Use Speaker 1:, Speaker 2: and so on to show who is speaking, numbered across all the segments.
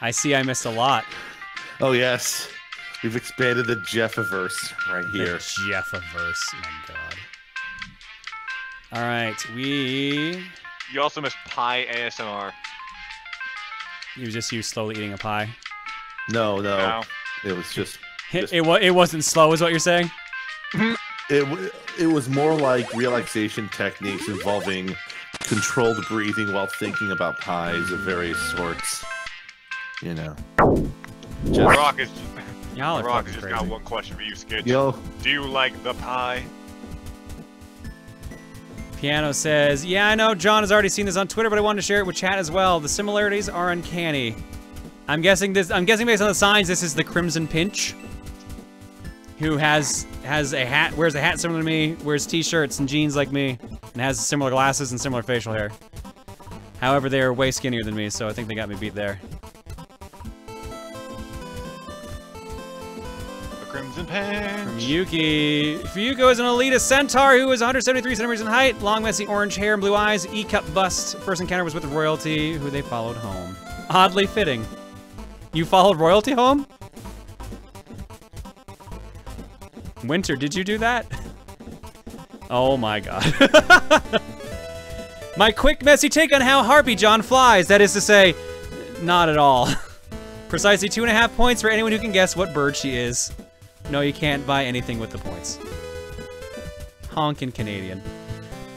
Speaker 1: I see I missed a lot.
Speaker 2: Oh yes, we've expanded the Jeffiverse right here.
Speaker 1: The Jeffiverse. My God. All right, we.
Speaker 3: You also missed pie ASMR.
Speaker 1: You just you slowly eating a pie.
Speaker 2: No, no,
Speaker 3: No.
Speaker 2: it was just
Speaker 1: It, it, it wasn't slow, is what you're saying?
Speaker 2: it. It was more like relaxation techniques involving controlled breathing while thinking about pies of various sorts. You know. Just,
Speaker 3: Rock is
Speaker 1: Y'all are
Speaker 3: Rock
Speaker 1: fucking
Speaker 3: has just
Speaker 1: crazy.
Speaker 3: got one question for you, Skitch.
Speaker 2: yo,
Speaker 3: Do you like the pie?
Speaker 1: Piano says, "Yeah, I know Jon has already seen this on Twitter, but I wanted to share it with chat as well. The similarities are uncanny. I'm guessing this. I'm guessing based on the signs, this is the Crimson Pinch, who has has a hat, wears a hat similar to me, wears t-shirts and jeans like me, and has similar glasses and similar facial hair. However, they are way skinnier than me, so I think they got me beat there.
Speaker 3: The Crimson
Speaker 1: From Yuki. Fuyuko is an elitist centaur who is 173 centimeters in height, long, messy orange hair and blue eyes, E-cup bust. First encounter was with royalty, who they followed home. Oddly fitting. You followed royalty home? Winter, did you do that? Oh my god. my quick, messy take on how Harpy John flies. That is to say, not at all. Precisely two and a half points for anyone who can guess what bird she is. No, you can't buy anything with the points. Honkin' Canadian.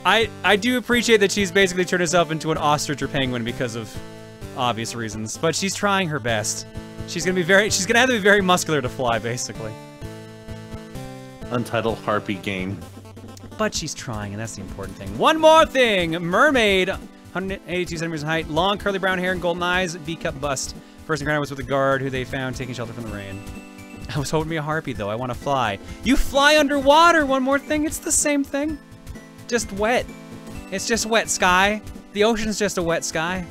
Speaker 1: I I do appreciate that she's basically turned herself into an ostrich or penguin because of obvious reasons, but she's trying her best. She's gonna be very she's gonna have to be very muscular to fly, basically.
Speaker 2: untitled Harpy game.
Speaker 1: But she's trying, and that's the important thing. One more thing! Mermaid, 182 centimeters in height, long curly brown hair and golden eyes, V-cup bust. First encounter was with a guard who they found taking shelter from the rain. I was holding be a harpy, though. I want to fly. You fly underwater! One more thing. It's the same thing. Just wet. It's just wet sky. The ocean's just a wet sky.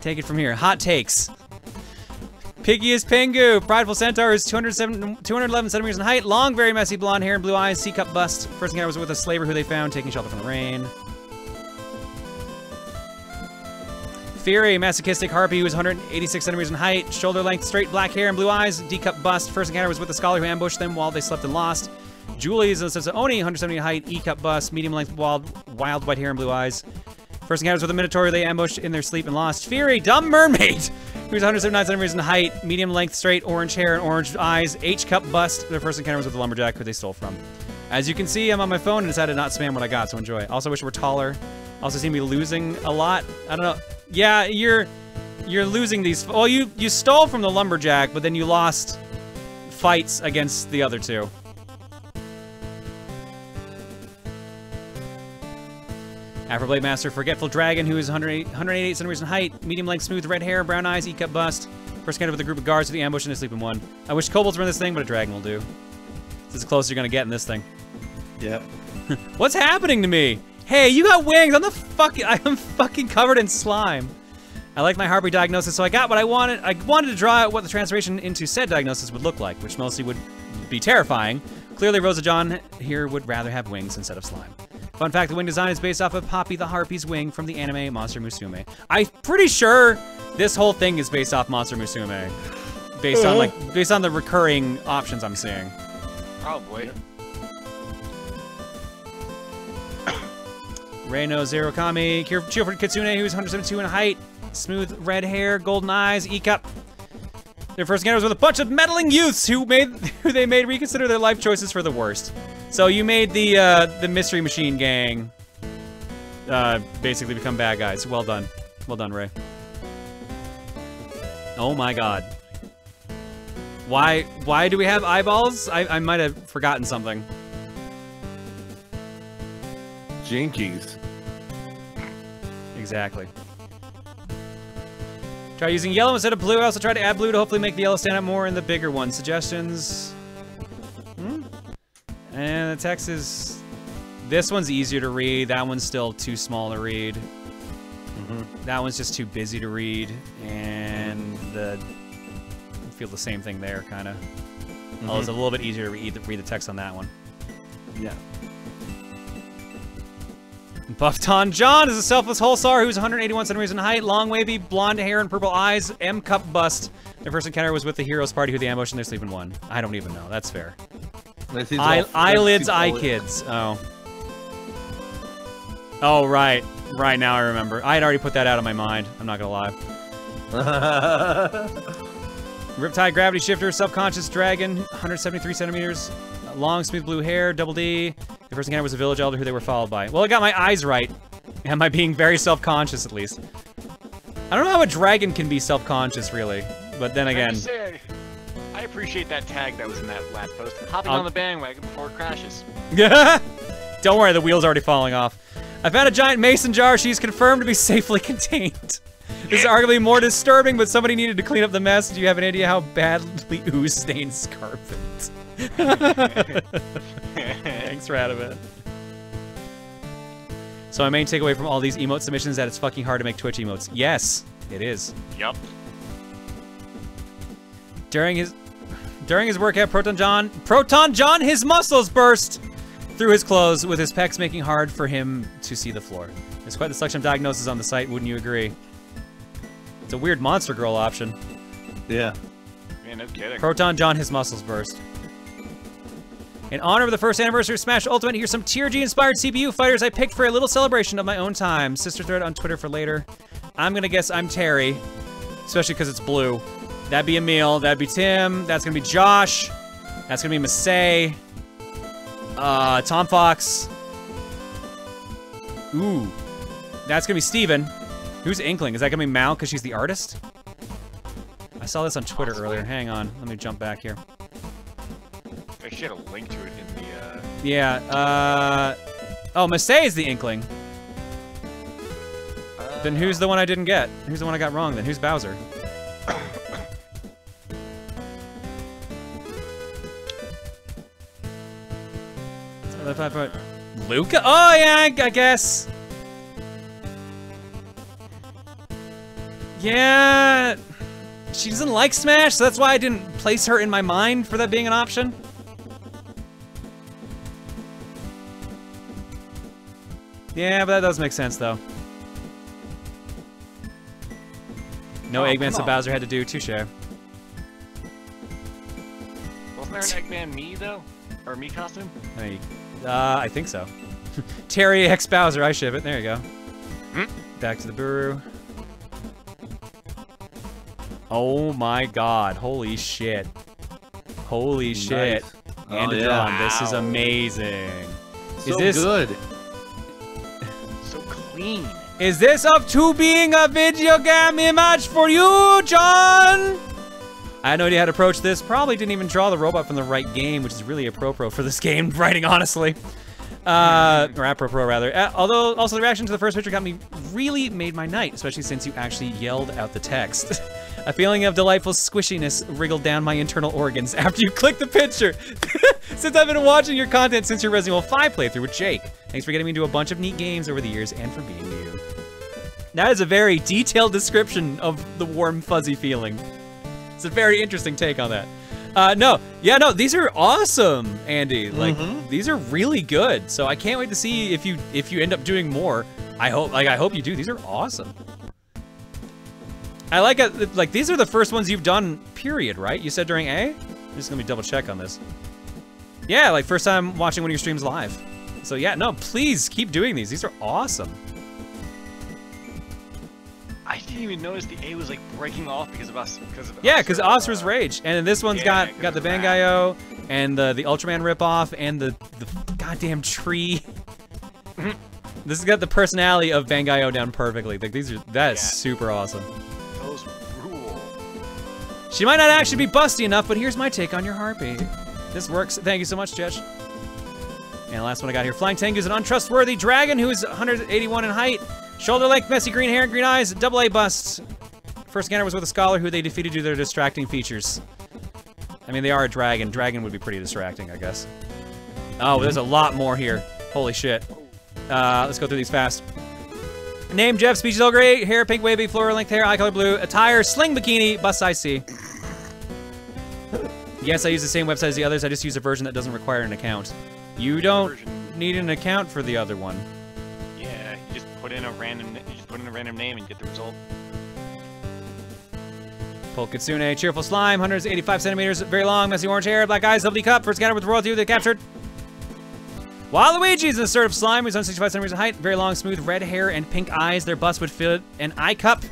Speaker 1: Take it from here. Hot takes. Piggy is Pingu. Prideful Centaur is 207, 211 centimeters in height. Long, very messy blonde hair and blue eyes. C-cup bust. First encounter was with a slaver who they found taking shelter from the rain. Fury, masochistic harpy who is 186 centimeters in height. Shoulder length, straight black hair and blue eyes. D-cup bust. First encounter was with a scholar who ambushed them while they slept and lost. Julie is a Oni, 170 in height. E-cup bust. Medium length, wild, wild white hair and blue eyes. First encounters with a Minotaur they ambushed in their sleep and lost. Fury, dumb mermaid, who's 179 centimeters in height, medium length, straight orange hair and orange eyes. H cup bust. Their first encounter was with the lumberjack who they stole from. As you can see, I'm on my phone and decided not to not spam what I got, so enjoy. Also, wish it were taller. Also, seem to be losing a lot. I don't know. Yeah, you're you're losing these. Well, you you stole from the lumberjack, but then you lost fights against the other two. Afroblade Master, Forgetful Dragon, who is 108 188 centimeters in height, medium length, smooth red hair, brown eyes, E-cup bust. First encounter with a group of guards to the ambush and they sleep in one. I wish kobolds were in this thing, but a dragon will do. This is as close as you're gonna get in this thing.
Speaker 2: Yep.
Speaker 1: What's happening to me? Hey, you got wings. I'm the fucking. I'm fucking covered in slime. I like my Harpy diagnosis, so I got what I wanted. I wanted to draw out what the transformation into said diagnosis would look like, which mostly would be terrifying. Clearly, Rosa John here would rather have wings instead of slime. Fun fact: the wing design is based off of Papi the Harpy's wing from the anime Monster Musume. I'm pretty sure this whole thing is based off Monster Musume, based on uh-huh. like based on the recurring options I'm seeing.
Speaker 3: Probably.
Speaker 1: Reino Zero Kami, Kir- Chiyofu Kitsune, who's 172 in height, smooth red hair, golden eyes, E-cup. Their first encounter was with a bunch of meddling youths who made who they made reconsider their life choices for the worst. So you made the uh, the Mystery Machine Gang uh, basically become bad guys. Well done, well done, Ray. Oh my God. Why why do we have eyeballs? I, I might have forgotten something.
Speaker 2: Jinkies.
Speaker 1: Exactly. Try using yellow instead of blue. I also tried to add blue to hopefully make the yellow stand out more in the bigger one. Suggestions? Hmm? And the text is... This one's easier to read. That one's still too small to read. Mm -hmm. That one's just too busy to read. And the... I feel the same thing there, kind of. Oh, it's a little bit easier to read the, read the text on that one.
Speaker 2: Yeah.
Speaker 1: Buffton John is a selfless wholesar who's 181 centimeters in height, long, wavy, blonde hair and purple eyes, M cup bust. Their first encounter was with the heroes party who they ambushed and they're sleeping one. I don't even know. That's fair.
Speaker 2: That
Speaker 1: Eye,
Speaker 2: all-
Speaker 1: eyelids, eye kids. Oh. Oh, right. Right now I remember. I had already put that out of my mind. I'm not gonna lie. Riptide Gravity Shifter, Subconscious Dragon, 173 centimeters, long, smooth blue hair, double D. The first encounter was a village elder who they were followed by. Well, I got my eyes right. Am I being very self-conscious, at least? I don't know how a dragon can be self-conscious, really. But then again,
Speaker 3: I appreciate that tag that was in that last post. Hopping
Speaker 1: I'll-
Speaker 3: on the bandwagon before it crashes. Yeah!
Speaker 1: Don't worry, the wheel's already falling off. I found a giant mason jar. She's confirmed to be safely contained. This is arguably more disturbing, but somebody needed to clean up the mess. Do you have an idea how badly ooze stains carpet? Thanks, Radovan. So my main takeaway from all these emote submissions is that it's fucking hard to make Twitch emotes. Yes, it is.
Speaker 3: Yup.
Speaker 1: During his during his workout, Proton Jon Proton Jon his muscles burst through his clothes with his pecs making hard for him to see the floor. There's quite the selection of diagnoses on the site, wouldn't you agree? It's a weird monster girl option.
Speaker 2: Yeah.
Speaker 3: Man, no kidding.
Speaker 1: Proton Jon his muscles burst. In honor of the first anniversary of Smash Ultimate, here's some TRG inspired CPU fighters I picked for a little celebration of my own time. Sister thread on Twitter for later. I'm gonna guess I'm Terry, especially because it's blue. That'd be Emil. That'd be Tim. That's gonna be Josh. That's gonna be Masay. Uh, Tom Fox. Ooh. That's gonna be Steven. Who's Inkling? Is that gonna be Mal because she's the artist? I saw this on Twitter earlier. Hang on. Let me jump back here.
Speaker 3: I actually had a link to it in the. Uh,
Speaker 1: Yeah, uh... Oh, Masay is the Inkling. Then who's the one I didn't get? Who's the one I got wrong then? Who's Bowser? Luca? Oh, yeah, I guess. Yeah. She doesn't like Smash, so that's why I didn't place her in my mind for that being an option. Yeah, but that does make sense, though. No
Speaker 3: Oh,
Speaker 1: Eggman,
Speaker 3: come
Speaker 1: so
Speaker 3: on.
Speaker 1: Bowser had to do touche.
Speaker 3: Wasn't there an Eggman me though, or me costume?
Speaker 1: Hey, uh, I think so. Terry X Bowser, I ship it. There you go.
Speaker 3: Hmm?
Speaker 1: Back to the Buru. Oh my god. Holy shit. Holy shit.
Speaker 2: Nice.
Speaker 1: And
Speaker 2: Oh,
Speaker 1: a
Speaker 2: yeah.
Speaker 1: drum. This is amazing.
Speaker 2: So
Speaker 1: is this
Speaker 2: good.
Speaker 3: So clean.
Speaker 1: is this up to being a video game image for you, Jon? I had no idea how to approach this. Probably didn't even draw the robot from the right game, which is really apropos for this game writing, honestly. Uh, or apropos, rather. Uh, although, also the reaction to the first picture got me really made my night, especially since you actually yelled out the text. A feeling of delightful squishiness wriggled down my internal organs after you clicked the picture. since I've been watching your content since your Resident Evil 5 playthrough with Jake. Thanks for getting me into a bunch of neat games over the years and for being you. That is a very detailed description of the warm, fuzzy feeling. It's a very interesting take on that. Uh, no, yeah, no, these are awesome, Andy. Like,
Speaker 2: Mhm.
Speaker 1: these are really good. So I can't wait to see if you if you end up doing more. I hope, like, I hope you do. These are awesome. I like it. Like, these are the first ones you've done. Period. Right? You said during A. I'm just gonna be double check on this. Yeah, like first time watching one of your streams live. So yeah, no, please keep doing these. These are awesome.
Speaker 3: I didn't even notice the A was like breaking off because of us. Because of
Speaker 1: Yeah,
Speaker 3: us,
Speaker 1: because
Speaker 3: uh,
Speaker 1: Ostra's Rage, and then this one's
Speaker 3: yeah,
Speaker 1: got got the. Bangai-O and the the Ultraman ripoff and the the goddamn tree. this has got the personality of Bangai-O down perfectly. Like these are that is
Speaker 3: Yeah.
Speaker 1: super awesome. She might not actually be busty enough, but here's my take on your heartbeat. This works. Thank you so much, Judge. And the last one I got here. Flying Tengu is an untrustworthy dragon who is 181 in height, shoulder length, messy green hair and green eyes, double A bust. First encounter was with a scholar who they defeated due to their distracting features. I mean, they are a dragon. Dragon would be pretty distracting, I guess. Oh, there's a lot more here. Holy shit. Uh, let's go through these fast. Name Jeff, speech is all great. Hair pink wavy, floral length hair, eye color blue. Attire sling bikini, bust size C. Yes, I use the same website as the others. I just use a version that doesn't require an account. You don't need an account for the other one.
Speaker 3: Yeah, you just put in a random, you just put in a random name and get the result.
Speaker 1: Polkitsune, Cheerful Slime, 185 centimeters, very long, messy orange hair, black eyes, lovely cup, first encounter with royalty they captured. Waluigi is a sort of slime who's 165 centimeters in height, very long, smooth red hair and pink eyes. Their bust would fit an eye cup.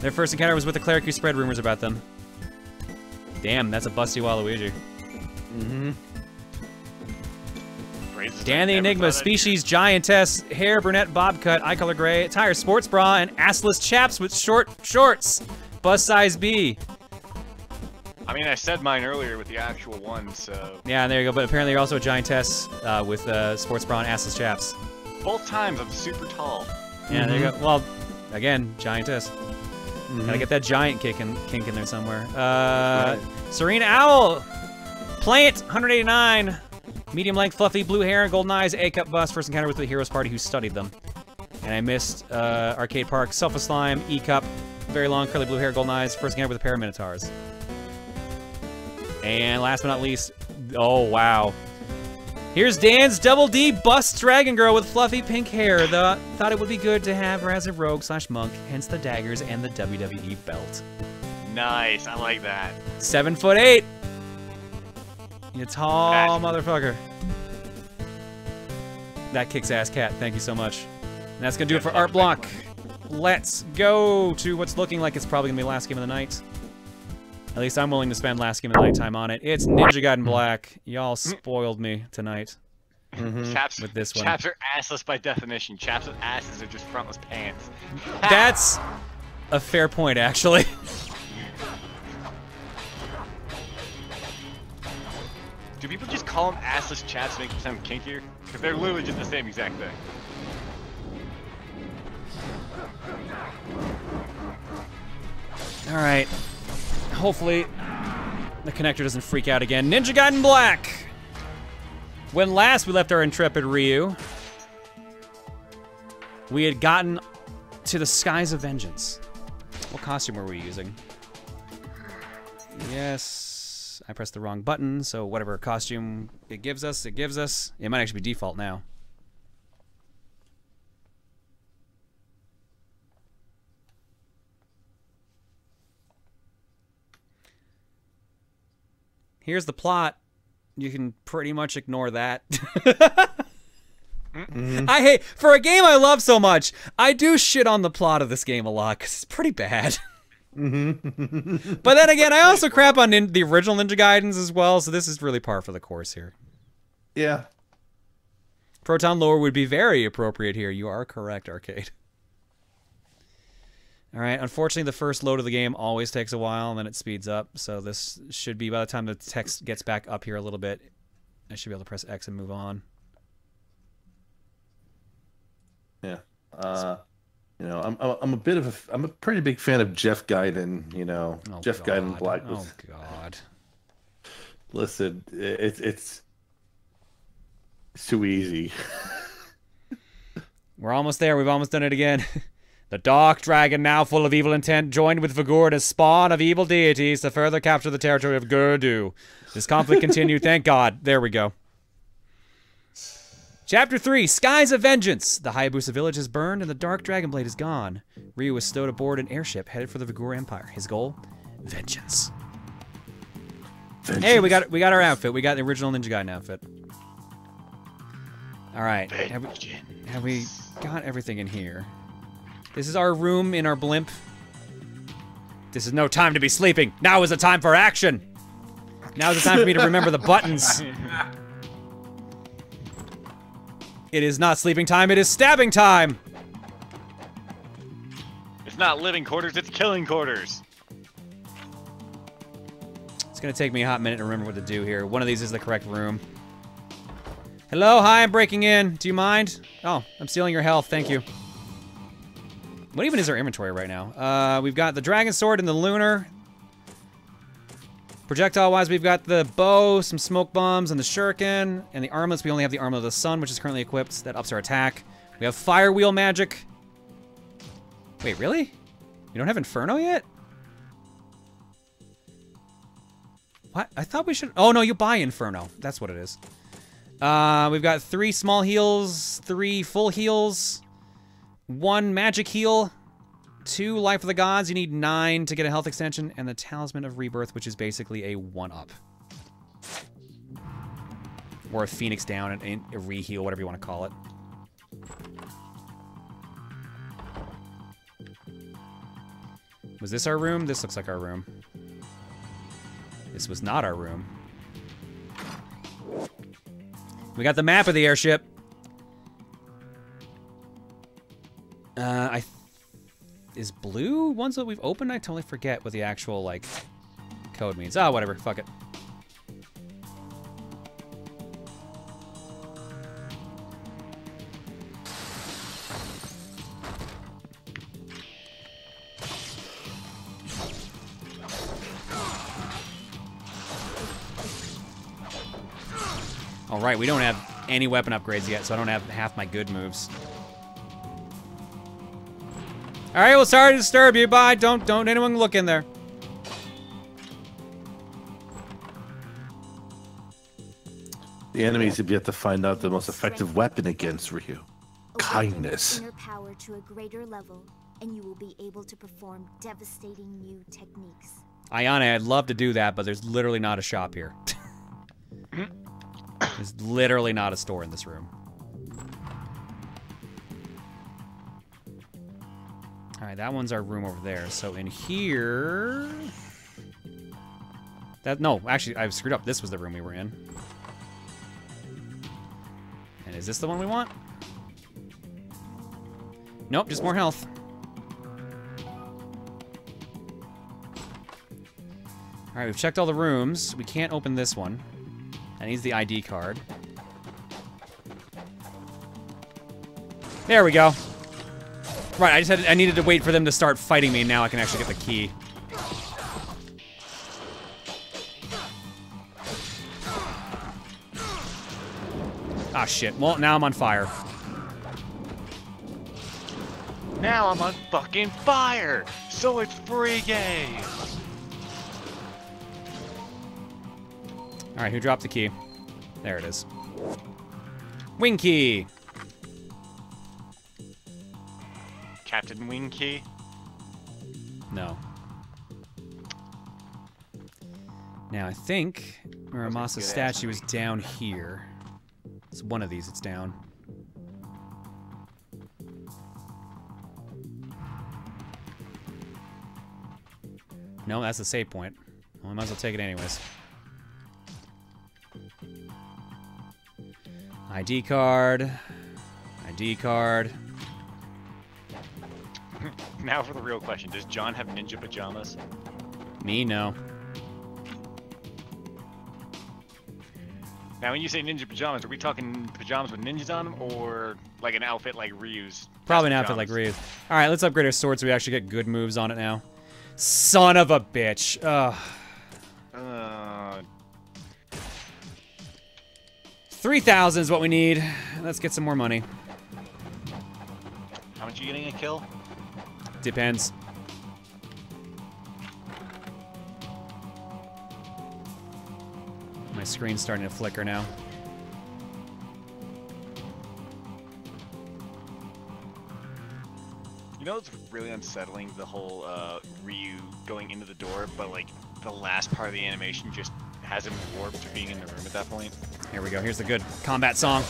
Speaker 1: Their first encounter was with the cleric who spread rumors about them. Damn, that's a busty Waluigi.
Speaker 2: Mm-hmm.
Speaker 1: Dan the Enigma, species giantess, hair brunette bob cut, eye color gray, tire sports bra, and assless chaps with short shorts. Bust size B.
Speaker 3: hear. I mean, I said mine earlier with the actual one, so
Speaker 1: Yeah, there you go. But apparently you're also a giantess uh, with uh, sports bra and assless chaps.
Speaker 3: both times I'm super tall.
Speaker 1: Yeah, there you go. Well, again, giantess. Gotta get that giant kick in, kink in there somewhere. Uh, Serena Owl, plant, 189, medium length, fluffy blue hair, and golden eyes, A cup bust. First encounter with the heroes party who studied them. And I missed uh, arcade park, self slime, E cup, very long curly blue hair, golden eyes. First encounter with a pair of minotaurs. And last but not least, oh wow, Here's Dan's Double D Bust Dragon Girl with fluffy pink hair. The, thought it would be good to have her as a rogue slash monk, hence the daggers and the WWE belt.
Speaker 3: Nice, I like that.
Speaker 1: Seven foot eight. You tall motherfucker. That kicks ass cat. Thank you so much. And that's gonna do it for Art Block. Let's go to what's looking like it's probably gonna be the last game of the night. At least I'm willing to spend last game of the night time on it. It's Ninja Gaiden mm. Black. Y'all spoiled me tonight. Mm-hmm.
Speaker 3: Chaps
Speaker 1: With this one.
Speaker 3: Chaps are assless by definition. Chaps with asses are just frontless pants.
Speaker 1: That's a fair point, actually.
Speaker 3: Do people just call them assless chaps to make them sound kinkier? Because they're literally just the same exact thing.
Speaker 1: All right. Hopefully, the connector doesn't freak out again. Ninja Gaiden Black. When last we left our intrepid Ryu, we had gotten to the skies of vengeance. What costume were we using? Yes, I pressed the wrong button, so whatever costume it gives us, it gives us. It might actually be default now. Here's the plot. You can pretty much ignore that. Mm-hmm. I hate for a game I love so much. I do shit on the plot of this game a lot because it's pretty bad. Mm-hmm. but then again, I also crap on nin- the original Ninja Gaidens as well, so this is really par for the course here.
Speaker 2: Yeah.
Speaker 1: Proton Lore would be very appropriate here. You are correct, Arcade. All right. Unfortunately, the first load of the game always takes a while, and then it speeds up. So this should be by the time the text gets back up here a little bit, I should be able to press X and move on.
Speaker 2: Yeah. Uh, you know, I'm I'm I'm a bit of a I'm a pretty big fan of Jeff Gaiden. You know,
Speaker 1: Oh,
Speaker 2: Jeff
Speaker 1: God.
Speaker 2: Gaiden Black was.
Speaker 1: Oh God.
Speaker 2: Listen, it's it's it's too easy.
Speaker 1: We're almost there. We've almost done it again. the dark dragon, now full of evil intent, joined with Vigoor to spawn of evil deities to further capture the territory of Gurdu. This conflict continued. Thank God. There we go. Chapter 3 Skies of Vengeance. The Hayabusa village is burned and the Dark Dragon Blade is gone. Ryu is stowed aboard an airship headed for the Vigoor Empire. His goal? Vengeance. Hey, we got we got our outfit. We got the original Ninja Gaiden outfit. All right. Have we, have we got everything in here? This is our room in our blimp. This is no time to be sleeping. Now is the time for action. Now is the time for me to remember the buttons. It is not sleeping time, it is stabbing time.
Speaker 3: It's not living quarters, it's killing quarters.
Speaker 1: It's gonna take me a hot minute to remember what to do here. One of these is the correct room. Hello, hi, I'm breaking in. Do you mind? Oh, I'm stealing your health, thank you. What even is our inventory right now? Uh, we've got the dragon sword and the lunar. Projectile-wise, we've got the bow, some smoke bombs, and the shuriken. And the armlets, we only have the armlet of the sun, which is currently equipped. That ups our attack. We have fire wheel magic. Wait, really? You don't have Inferno yet? What? I thought we should... Oh, no, you buy Inferno. That's what it is. Uh, we've got three small heals, three full heals. One magic heal, two life of the gods. You need nine to get a health extension, and the talisman of rebirth, which is basically a one up. Or a phoenix down and a reheal, whatever you want to call it. Was this our room? This looks like our room. This was not our room. We got the map of the airship. Uh, I... is blue ones that we've opened? I totally forget what the actual, like, code means. Ah, oh, whatever. Fuck it. All right, we don't have any weapon upgrades yet, so I don't have half my good moves. All right, well, sorry to disturb you. Bye. Don't don't anyone look in there.
Speaker 2: The enemies have yet to find out the most effective weapon against Ryu. Kindness.
Speaker 4: Inner power to a greater level, and you will be able to perform devastating new techniques.
Speaker 1: Ayane, I'd love to do that, but there's literally not a shop here. there's literally not a store in this room. All right, that one's our room over there. So in here... That No, actually, I've screwed up. This was the room we were in. And is this the one we want? Nope, just more health. All right, we've checked all the rooms. We can't open this one. That needs the ID card. There we go. Right, I just had I needed to wait for them to start fighting me. Now I can actually get the key. Ah, shit. Well, now I'm on fire.
Speaker 3: Now I'm on fucking fire! So it's free game!
Speaker 1: Alright, who dropped the key? There it is. Wing key!
Speaker 3: Captain Wing Key?
Speaker 1: No. Now, I think Muramasa's statue is down here. It's one of these, it's down. No, that's the save point. Well, I might as well take it anyways. ID card. ID card.
Speaker 3: Now for the real question. Does Jon have ninja pajamas?
Speaker 1: Me, no.
Speaker 3: Now, when you say ninja pajamas, are we talking pajamas with ninjas on them, or like an outfit like Ryu's?
Speaker 1: Probably an outfit like Ryu. All right, let's upgrade our sword so we actually get good moves on it now. Son of a bitch. Ugh.
Speaker 3: Uh,
Speaker 1: 3,000 is what we need. Let's get some more money.
Speaker 3: how much are you getting a kill?
Speaker 1: Depends. My screen's starting to flicker now.
Speaker 3: You know it's really unsettling, the whole uh, Ryu going into the door, but like the last part of the animation just has him warped to being in the room at that point?
Speaker 1: Here we go. Here's the good combat song.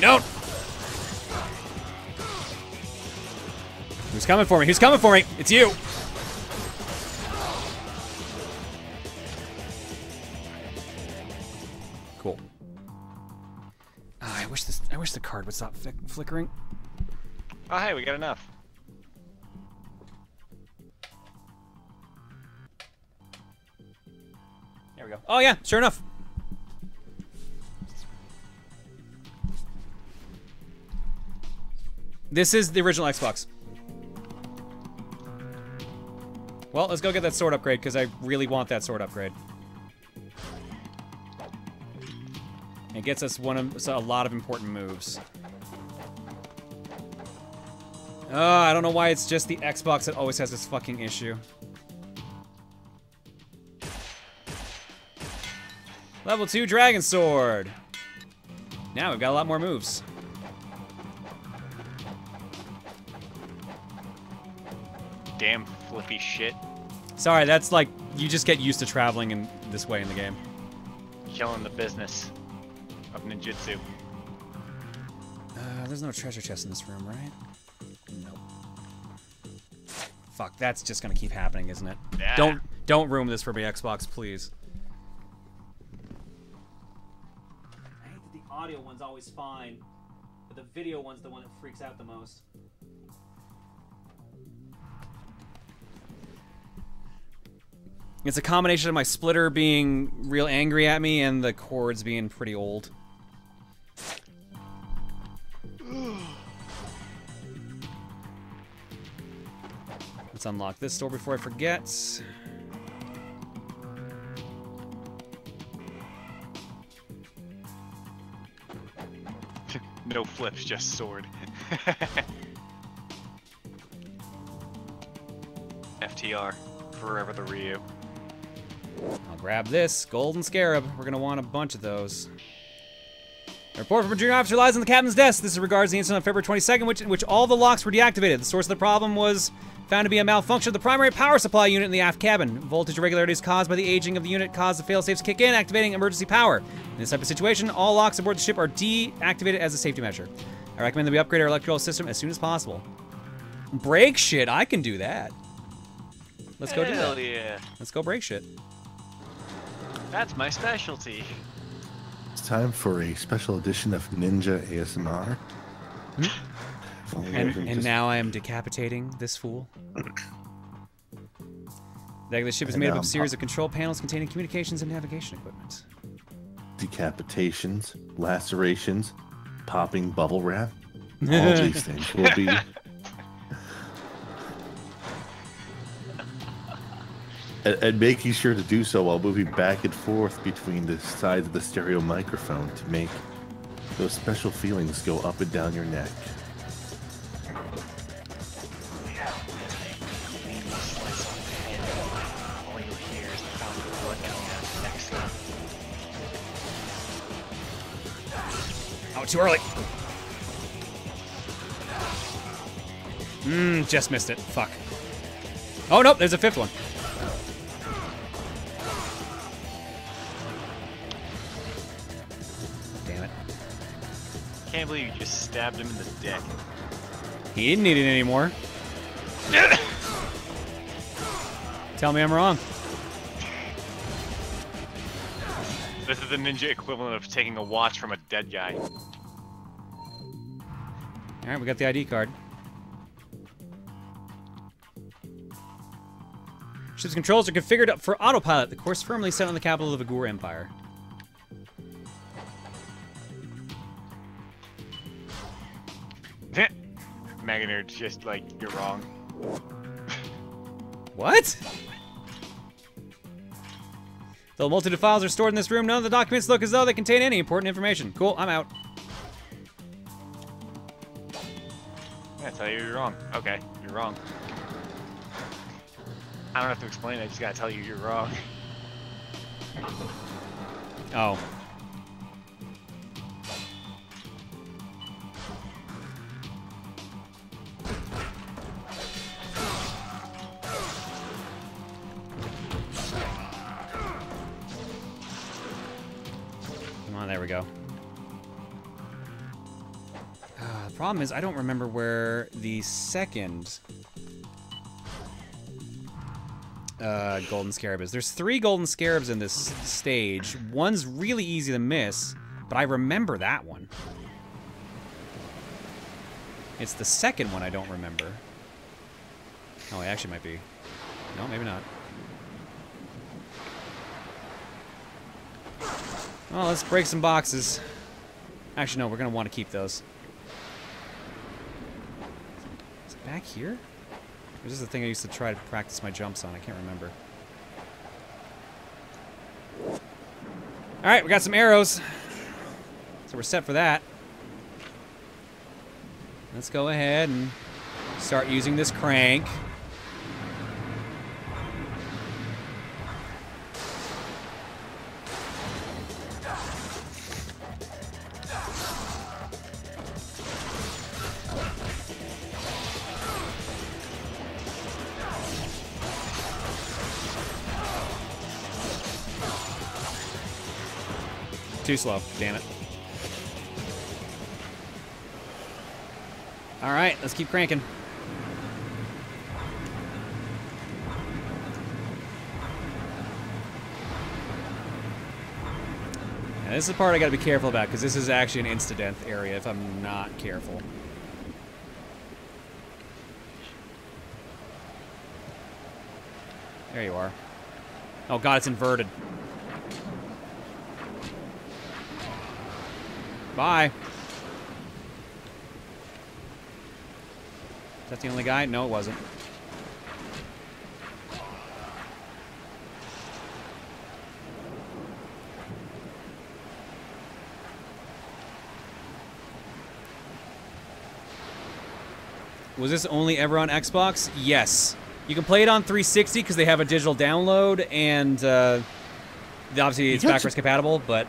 Speaker 1: No, you don't. Who's coming for me? Who's coming for me? It's you. Cool. Ah, I wish this. I wish the card would stop flick flickering.
Speaker 3: Oh, hey, we got enough.
Speaker 1: There we go. Oh yeah, sure enough. This is the original Xbox. Well, let's go get that sword upgrade because I really want that sword upgrade. It gets us one of so a lot of important moves. Oh, I don't know why it's just the Xbox that always has this fucking issue. Level 2 Dragon Sword. Now we've got a lot more moves.
Speaker 3: Damn flippy shit.
Speaker 1: Sorry, that's like, you just get used to traveling in this way in the game.
Speaker 3: Killing the business of ninjutsu.
Speaker 1: Uh, there's no treasure chest in this room, right? Nope. Fuck, that's just gonna keep happening, isn't it?
Speaker 3: Yeah.
Speaker 1: Don't don't ruin this for me, Xbox, please. I hate that the audio one's always fine, but the video one's the one that freaks out the most. It's a combination of my splitter being real angry at me and the cords being pretty old. Let's unlock this door before I forget.
Speaker 3: No flips, just sword. FTR, forever the Ryu.
Speaker 1: I'll grab this golden scarab. We're gonna want a bunch of those. A report from a junior officer lies on the captain's desk. This regards the incident on February 22nd, which, in which all the locks were deactivated. The source of the problem was found to be a malfunction of the primary power supply unit in the aft cabin. Voltage irregularities caused by the aging of the unit caused the failsafes to kick in, activating emergency power. In this type of situation, all locks aboard the ship are deactivated as a safety measure. I recommend that we upgrade our electrical system as soon as possible. Break shit, I can do that. Let's go do
Speaker 3: Hell
Speaker 1: that.
Speaker 3: yeah.
Speaker 1: Let's go break shit.
Speaker 3: That's my specialty.
Speaker 2: It's time for a special edition of Ninja ASMR. Hmm? If
Speaker 1: And, and
Speaker 2: just
Speaker 1: now I am decapitating this fool. The deck the ship is
Speaker 2: And
Speaker 1: made up of a
Speaker 2: I'm
Speaker 1: series of control panels containing communications and navigation equipment.
Speaker 2: decapitations, lacerations, popping bubble wrap. All these things will be and, and making sure to do so while moving back and forth between the sides of the stereo microphone to make those special feelings go up and down your neck.
Speaker 1: Oh, too early. Mmm, just missed it. Fuck. Oh, nope, there's a fifth one. I
Speaker 3: can't believe you just stabbed him in the dick.
Speaker 1: He didn't need it anymore. Tell me I'm wrong.
Speaker 3: This is the ninja equivalent of taking a watch from a dead guy.
Speaker 1: Alright, we got the ID card. Ship's controls are configured up for autopilot, the course firmly set on the capital of the Agur Empire.
Speaker 3: Maganer just like, you're wrong.
Speaker 1: What? Though multitude of files are stored in this room, none of the documents look as though they contain any important information. Cool, I'm out.
Speaker 3: I tell you you're wrong. Okay, you're wrong. I don't have to explain I just gotta tell you you're wrong.
Speaker 1: Oh. Go. Uh, the problem is, I don't remember where the second uh, golden scarab is. There's three golden scarabs in this stage. One's really easy to miss, but I remember that one. It's the second one I don't remember. Oh, it actually might be. No, maybe not. Well, let's break some boxes. Actually, no, we're going to want to keep those. Is it back here? Or is this the thing I used to try to practice my jumps on? I can't remember. Alright, we got some arrows. So we're set for that. Let's go ahead and start using this crank. Too slow. Damn it. All right, let's keep cranking. And this is the part I gotta be careful about, because this is actually an insta-death area if I'm not careful. There you are. Oh god, it's inverted. Bye. Is that the only guy? No, it wasn't. Was this only ever on Xbox? Yes. You can play it on 360 because they have a digital download, and uh, obviously it's backwards compatible, but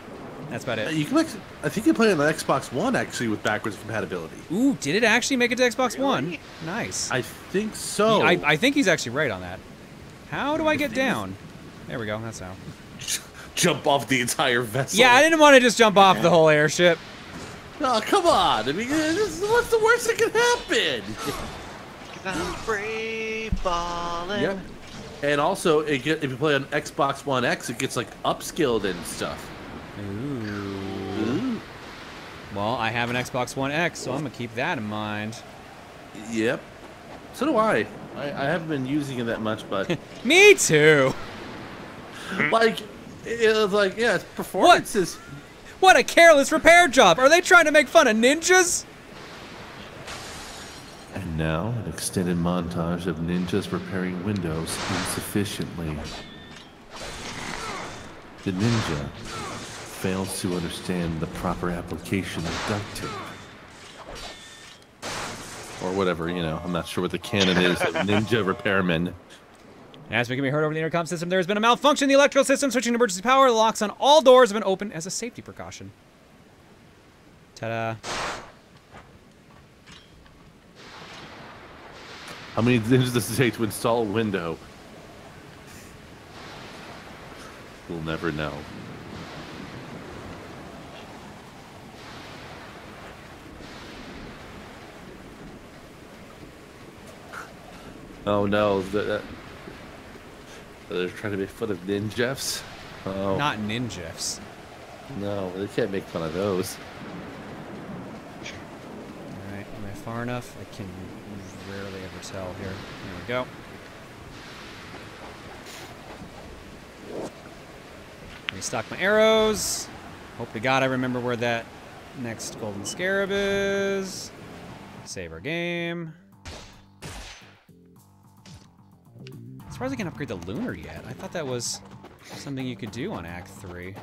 Speaker 1: that's about it.
Speaker 2: You can, ex- I think you can play it on the Xbox One actually with backwards compatibility.
Speaker 1: Ooh, did it actually make it to Xbox One? Nice.
Speaker 2: I think so.
Speaker 1: I, I think he's actually right on that. How do I get down? There we go. That's how.
Speaker 2: jump off the entire vessel.
Speaker 1: Yeah, I didn't want to just jump off the whole airship.
Speaker 2: Oh, come on. I mean, this- what's the worst that can happen?
Speaker 3: Cause I'm free falling.
Speaker 2: Yep. And also, it get, if you play on Xbox One X, it gets like upscaled and stuff.
Speaker 1: Ooh. Well, I have an Xbox One X, so I'm gonna keep that in mind.
Speaker 2: Yep. So do I. I, I haven't been using it that much, but
Speaker 1: Me too.
Speaker 2: like, it was like, yeah, its performance is.
Speaker 1: What a careless repair job. Are they trying to make fun of ninjas?
Speaker 2: And now, an extended montage of ninjas repairing windows insufficiently. The ninja fails to understand the proper application of duct tape. Or whatever, you know, I'm not sure what the canon is of ninja repairmen.
Speaker 1: As we can be heard over the intercom system, there has been a malfunction in the electrical system. Switching to emergency power, the locks on all doors have been opened as a safety precaution. Ta-da.
Speaker 2: How many ninjas does it take to install a window? We'll never know. Oh no, that, they're trying to make fun of ninjas. Oh
Speaker 1: Not ninjas.
Speaker 2: no, they can't make fun of those.
Speaker 1: Alright, am I far enough? I can rarely ever tell here. There we go. Restock my arrows. Hope to God I remember where that next golden scarab is. Save our game. Surprised I can't upgrade the lunar yet. I thought that was something you could do on Act 3.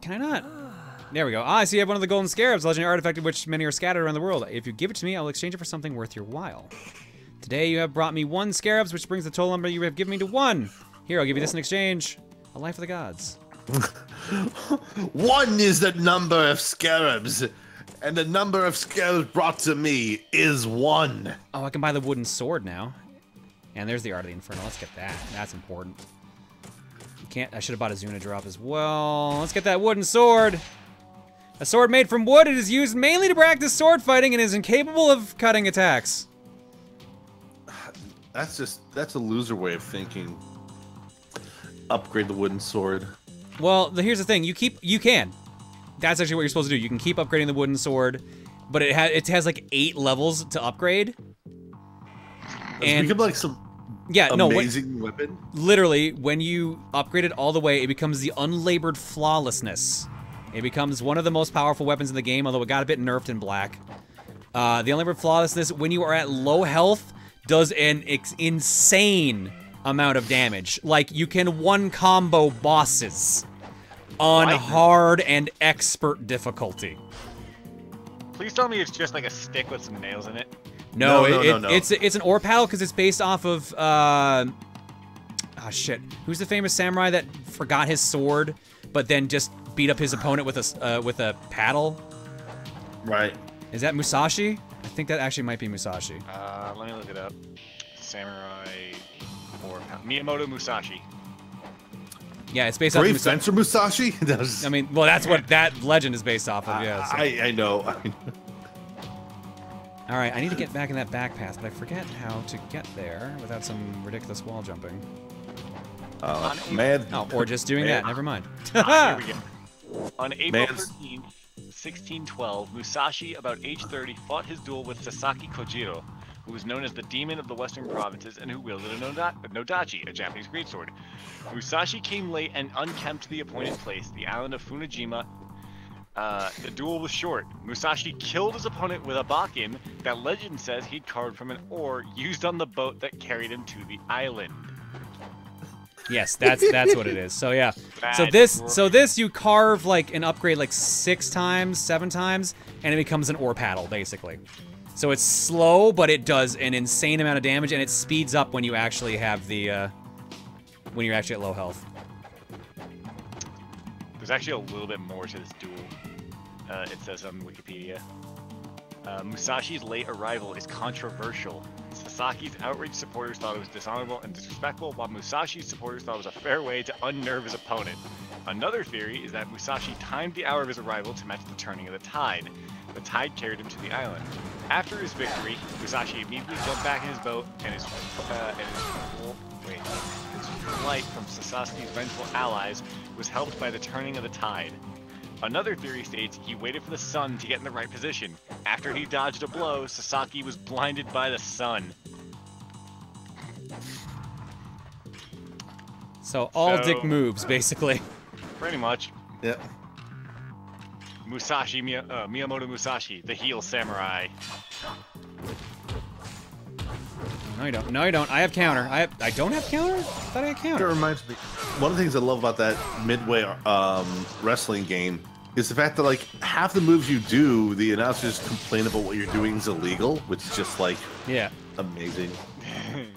Speaker 1: Can I not? There we go. Ah, I see you have one of the golden scarabs, legendary artifact of which many are scattered around the world. If you give it to me, I will exchange it for something worth your while. Today you have brought me one scarabs, which brings the total number you have given me to one. Here, I'll give you this in exchange. A life of the gods.
Speaker 2: One is the number of scarabs, and the number of scarabs brought to me is one.
Speaker 1: Oh, I can buy the wooden sword now. And there's the Art of the Inferno. Let's get that. That's important. Can't. I should have bought a Zuna drop as well. Let's get that wooden sword. A sword made from wood. It is used mainly to practice sword fighting and is incapable of cutting attacks.
Speaker 2: That's just that's a loser way of thinking. Upgrade the wooden sword.
Speaker 1: Well, the, here's the thing. You keep. You can. That's actually what you're supposed to do. You can keep upgrading the wooden sword, but it has it has like eight levels to upgrade. And
Speaker 2: become like some
Speaker 1: yeah, no, what,
Speaker 2: amazing weapon.
Speaker 1: literally, when you upgrade it all the way, it becomes the unlabored flawlessness. It becomes one of the most powerful weapons in the game, although it got a bit nerfed in black. Uh, the unlabored flawlessness, when you are at low health, does an insane amount of damage. Like, you can one combo bosses on hard and expert difficulty.
Speaker 3: Please tell me it's just like a stick with some nails in it.
Speaker 1: No,
Speaker 2: No, no,
Speaker 1: it,
Speaker 2: no,
Speaker 1: it-
Speaker 2: no.
Speaker 1: it's it's an oar paddle because it's based off of uh, oh shit, who's the famous samurai that forgot his sword, but then just beat up his opponent with a uh, with a paddle?
Speaker 2: Right.
Speaker 1: Is that Musashi? I think that actually might be Musashi.
Speaker 3: Uh, let me look it up. Samurai or Miyamoto Musashi.
Speaker 1: Yeah, it's based off of
Speaker 2: Brave
Speaker 1: Musashi.
Speaker 2: Fencer Musashi?
Speaker 1: I mean, well, that's what that legend is based off of. Yeah. so-
Speaker 2: I, I know.
Speaker 1: All right, I need to get back in that back path, but I forget how to get there without some ridiculous wall jumping.
Speaker 2: Uh, man.
Speaker 1: Oh, or just doing
Speaker 2: Man.
Speaker 1: that. Never mind.
Speaker 3: Ah, here we go. On April
Speaker 2: Man's-
Speaker 3: 13th, 1612, Musashi, about age 30, fought his duel with Sasaki Kojiro, who was known as the Demon of the Western Provinces and who wielded a noda- a Nodachi, a Japanese greatsword. Musashi came late and unkempt to the appointed place, the island of Funajima. Uh, the duel was short. Musashi killed his opponent with a bokken that legend says he'd carved from an oar used on the boat that carried him to the island.
Speaker 1: yes, that's that's what it is. So yeah. So this
Speaker 3: bro-
Speaker 1: so this you carve like an upgrade like six times, seven times, and it becomes an oar paddle basically. So it's slow, but it does an insane amount of damage, and it speeds up when you actually have the uh, when you're actually at low health.
Speaker 3: There's actually a little bit more to this duel. Uh, it says on Wikipedia. Uh, Musashi's late arrival is controversial. Sasaki's outraged supporters thought it was dishonorable and disrespectful, while Musashi's supporters thought it was a fair way to unnerve his opponent. Another theory is that Musashi timed the hour of his arrival to match the turning of the tide. The tide carried him to the island. After his victory, Musashi immediately jumped back in his boat and his, uh, and his, wait, his flight from Sasaki's vengeful allies was helped by the turning of the tide. Another theory states he waited for the sun to get in the right position. After he dodged a blow, Sasaki was blinded by the sun.
Speaker 1: So all dick moves basically.
Speaker 3: Pretty much.
Speaker 2: Yeah.
Speaker 3: Musashi, Miya, uh, Miyamoto Musashi, the heel samurai.
Speaker 1: No, you don't. No, you don't. I have counter. I have, I don't have counter. I thought I had counter.
Speaker 2: reminds me. One of the things I love about that midway um, wrestling game is the fact that like half the moves you do, the announcers complain about what you're doing is illegal, which is just like
Speaker 1: Yeah.
Speaker 2: amazing.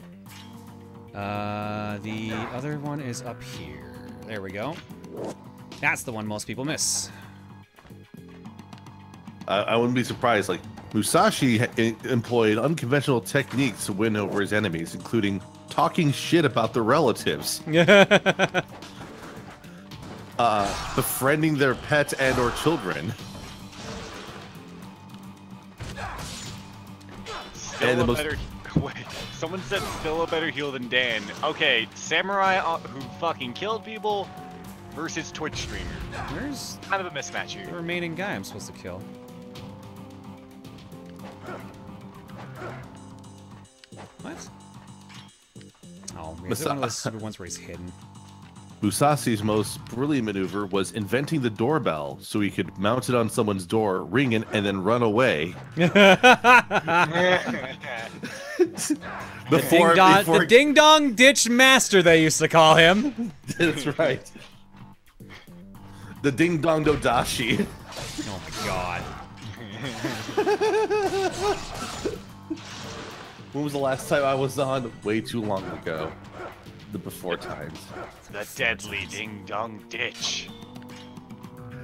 Speaker 1: Uh, the other one is up here. There we go. That's the one most people miss.
Speaker 2: I, I wouldn't be surprised. Like Musashi e- employed unconventional techniques to win over his enemies, including talking shit about their relatives, uh, befriending their pets and or children.
Speaker 3: Still
Speaker 2: And the
Speaker 3: a
Speaker 2: most-
Speaker 3: better. Wait, someone said still a better heel than Dan. Okay, samurai uh, who fucking killed people versus Twitch streamer.
Speaker 1: Where's
Speaker 3: Kind of a mismatch here.
Speaker 1: the remaining guy I'm supposed to kill? What? Oh, is it one of those stupid ones where he's hidden?
Speaker 2: Musashi's most brilliant maneuver was inventing the doorbell so he could mount it on someone's door, ring it, and then run away.
Speaker 1: The ding dong, the ding dong ditch master, they used to call him.
Speaker 2: That's right. The ding dong dodashi.
Speaker 1: Oh my god.
Speaker 2: When was the last time I was on? Way too long ago. The before times.
Speaker 3: the deadly ding dong ditch.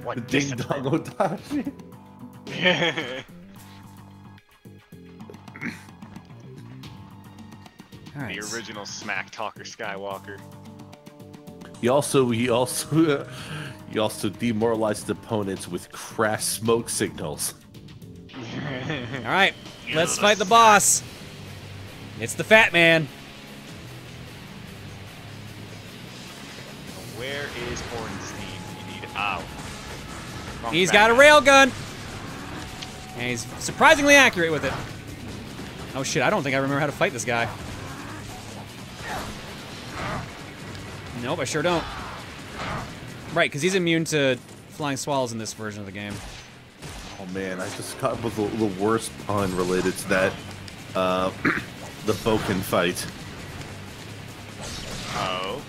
Speaker 3: What
Speaker 2: The ding dong odashi.
Speaker 1: All right.
Speaker 3: the original smack talker Skywalker.
Speaker 2: He also he also he also demoralized opponents with crash smoke signals.
Speaker 1: All right, let's fight the boss. It's the fat man.
Speaker 3: Where is Ornstein? You need out. Wrong
Speaker 1: He's
Speaker 3: fat
Speaker 1: got a railgun. And he's surprisingly accurate with it. Oh shit, I don't think I remember how to fight this guy. Nope, I sure don't. Right, because he's immune to flying swallows in this version of the game.
Speaker 2: Oh man, I just got up with the, the worst pun related to that. Uh, the bokken fight.
Speaker 3: Oh.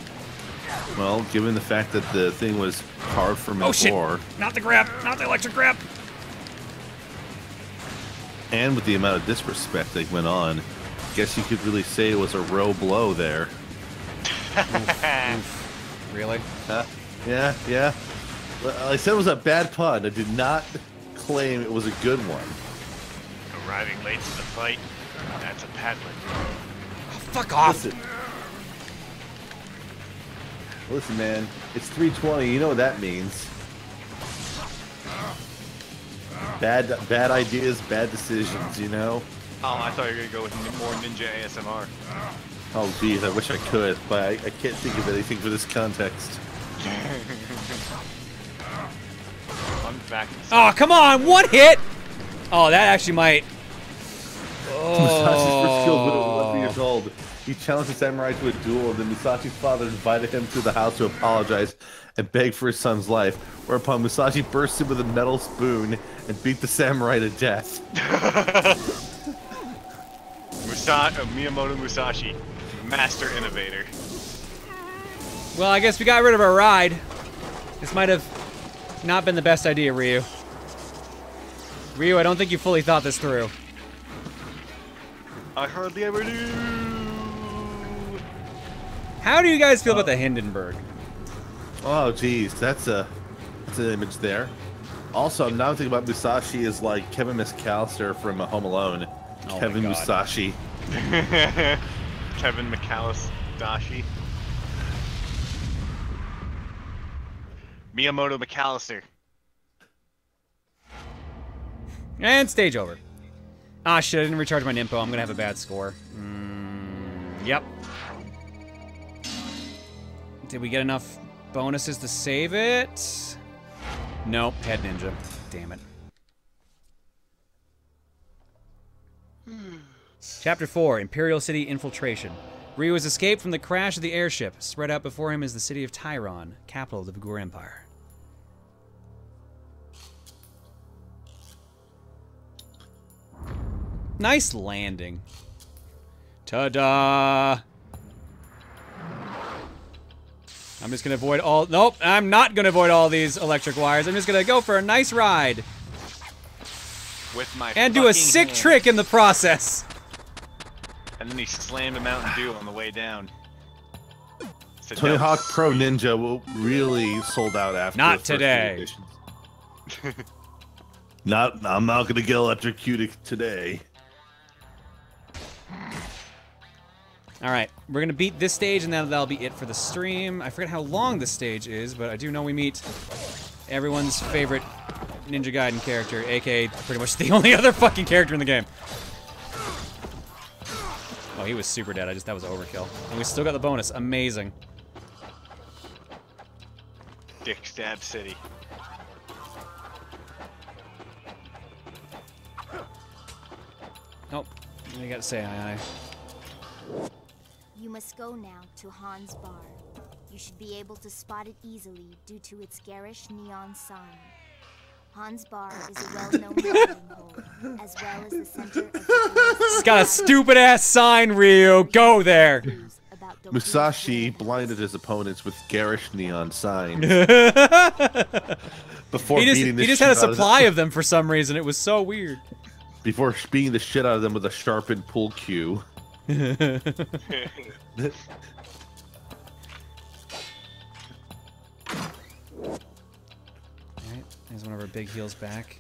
Speaker 2: Well, given the fact that the thing was carved from an
Speaker 1: Oh shit!
Speaker 2: oar,
Speaker 1: Not the grab! Not the electric grab!
Speaker 2: and with the amount of disrespect that went on, I guess you could really say it was a row blow there.
Speaker 1: Really?
Speaker 2: Huh? Yeah, yeah. Well, I said it was a bad pun. I did not claim it was a good one.
Speaker 3: Arriving late to the fight. That's a paddler.
Speaker 1: Oh, fuck off.
Speaker 2: Listen. Listen, man. It's 320. You know what that means. Bad, bad ideas, bad decisions. You know.
Speaker 3: Oh, I thought you were gonna go with more ninja ASMR.
Speaker 2: Oh, geez, I wish I could, but I, I can't think of anything for this context.
Speaker 3: Fun fact.
Speaker 1: Oh, come on, one hit. Oh, that actually might.
Speaker 2: Musashi's first skill was
Speaker 1: Oh.
Speaker 2: 11 years old. He challenged the samurai to a duel, and then Musashi's father invited him to the house to apologize and beg for his son's life. Whereupon Musashi burst in with a metal spoon and beat the samurai to death.
Speaker 3: Musa- uh, Miyamoto Musashi, master innovator.
Speaker 1: Well, I guess we got rid of our ride. This might have not been the best idea, Ryu. Ryu, I don't think you fully thought this through.
Speaker 3: I hardly ever do.
Speaker 1: How do you guys feel about the oh. Hindenburg?
Speaker 2: Oh, geez, that's a that's an image there. Also, now I'm thinking about Musashi as like Kevin McAllister from Home Alone.
Speaker 1: Oh
Speaker 2: Kevin Musashi.
Speaker 3: Kevin McAllis Dashi. Miyamoto McAllister.
Speaker 1: And stage over. Ah, shit, I didn't recharge my Ninpo. I'm gonna have a bad score. Mm, yep. Did we get enough bonuses to save it? Nope, head ninja. Damn it. Chapter 4 Imperial City Infiltration. Ryu has escaped from the crash of the airship. Spread out before him is the city of Tairon, capital of the Vigoor Empire. Nice landing. Ta-da! I'm just gonna avoid all. Nope, I'm not gonna avoid all these electric wires. I'm just gonna go for a nice ride
Speaker 3: With my
Speaker 1: and do a sick
Speaker 3: hand.
Speaker 1: trick in the process.
Speaker 3: And then he slammed a Mountain Dew on the way down. Said,
Speaker 2: Tony
Speaker 3: "No."
Speaker 2: Hawk Pro Ninja will really sold out after
Speaker 1: Not
Speaker 2: the
Speaker 1: today.
Speaker 2: not, I'm not gonna get electrocuted today.
Speaker 1: All right, we're gonna beat this stage, and then that'll be it for the stream. I forget how long this stage is, but I do know we meet everyone's favorite Ninja Gaiden character, aka pretty much the only other fucking character in the game. Oh, he was super dead. I just that was overkill, and we still got the bonus. Amazing.
Speaker 3: Dick Stab City.
Speaker 1: Nope. You got to say aye aye.
Speaker 4: You must go now to Han's Bar. You should be able to spot it easily due to its garish neon sign. Han's Bar is a well-known watering hole, as well as the center of the
Speaker 1: It's got a stupid ass sign, Ryu. Go there.
Speaker 4: news
Speaker 2: Musashi blinded his opponents with garish neon signs before
Speaker 1: He just
Speaker 2: beating the
Speaker 1: he just
Speaker 2: shit
Speaker 1: had a
Speaker 2: out of
Speaker 1: supply of them for some reason. It was so weird.
Speaker 2: before beating the shit out of them with a sharpened pool cue.
Speaker 1: Alright, there's one of our big heels back.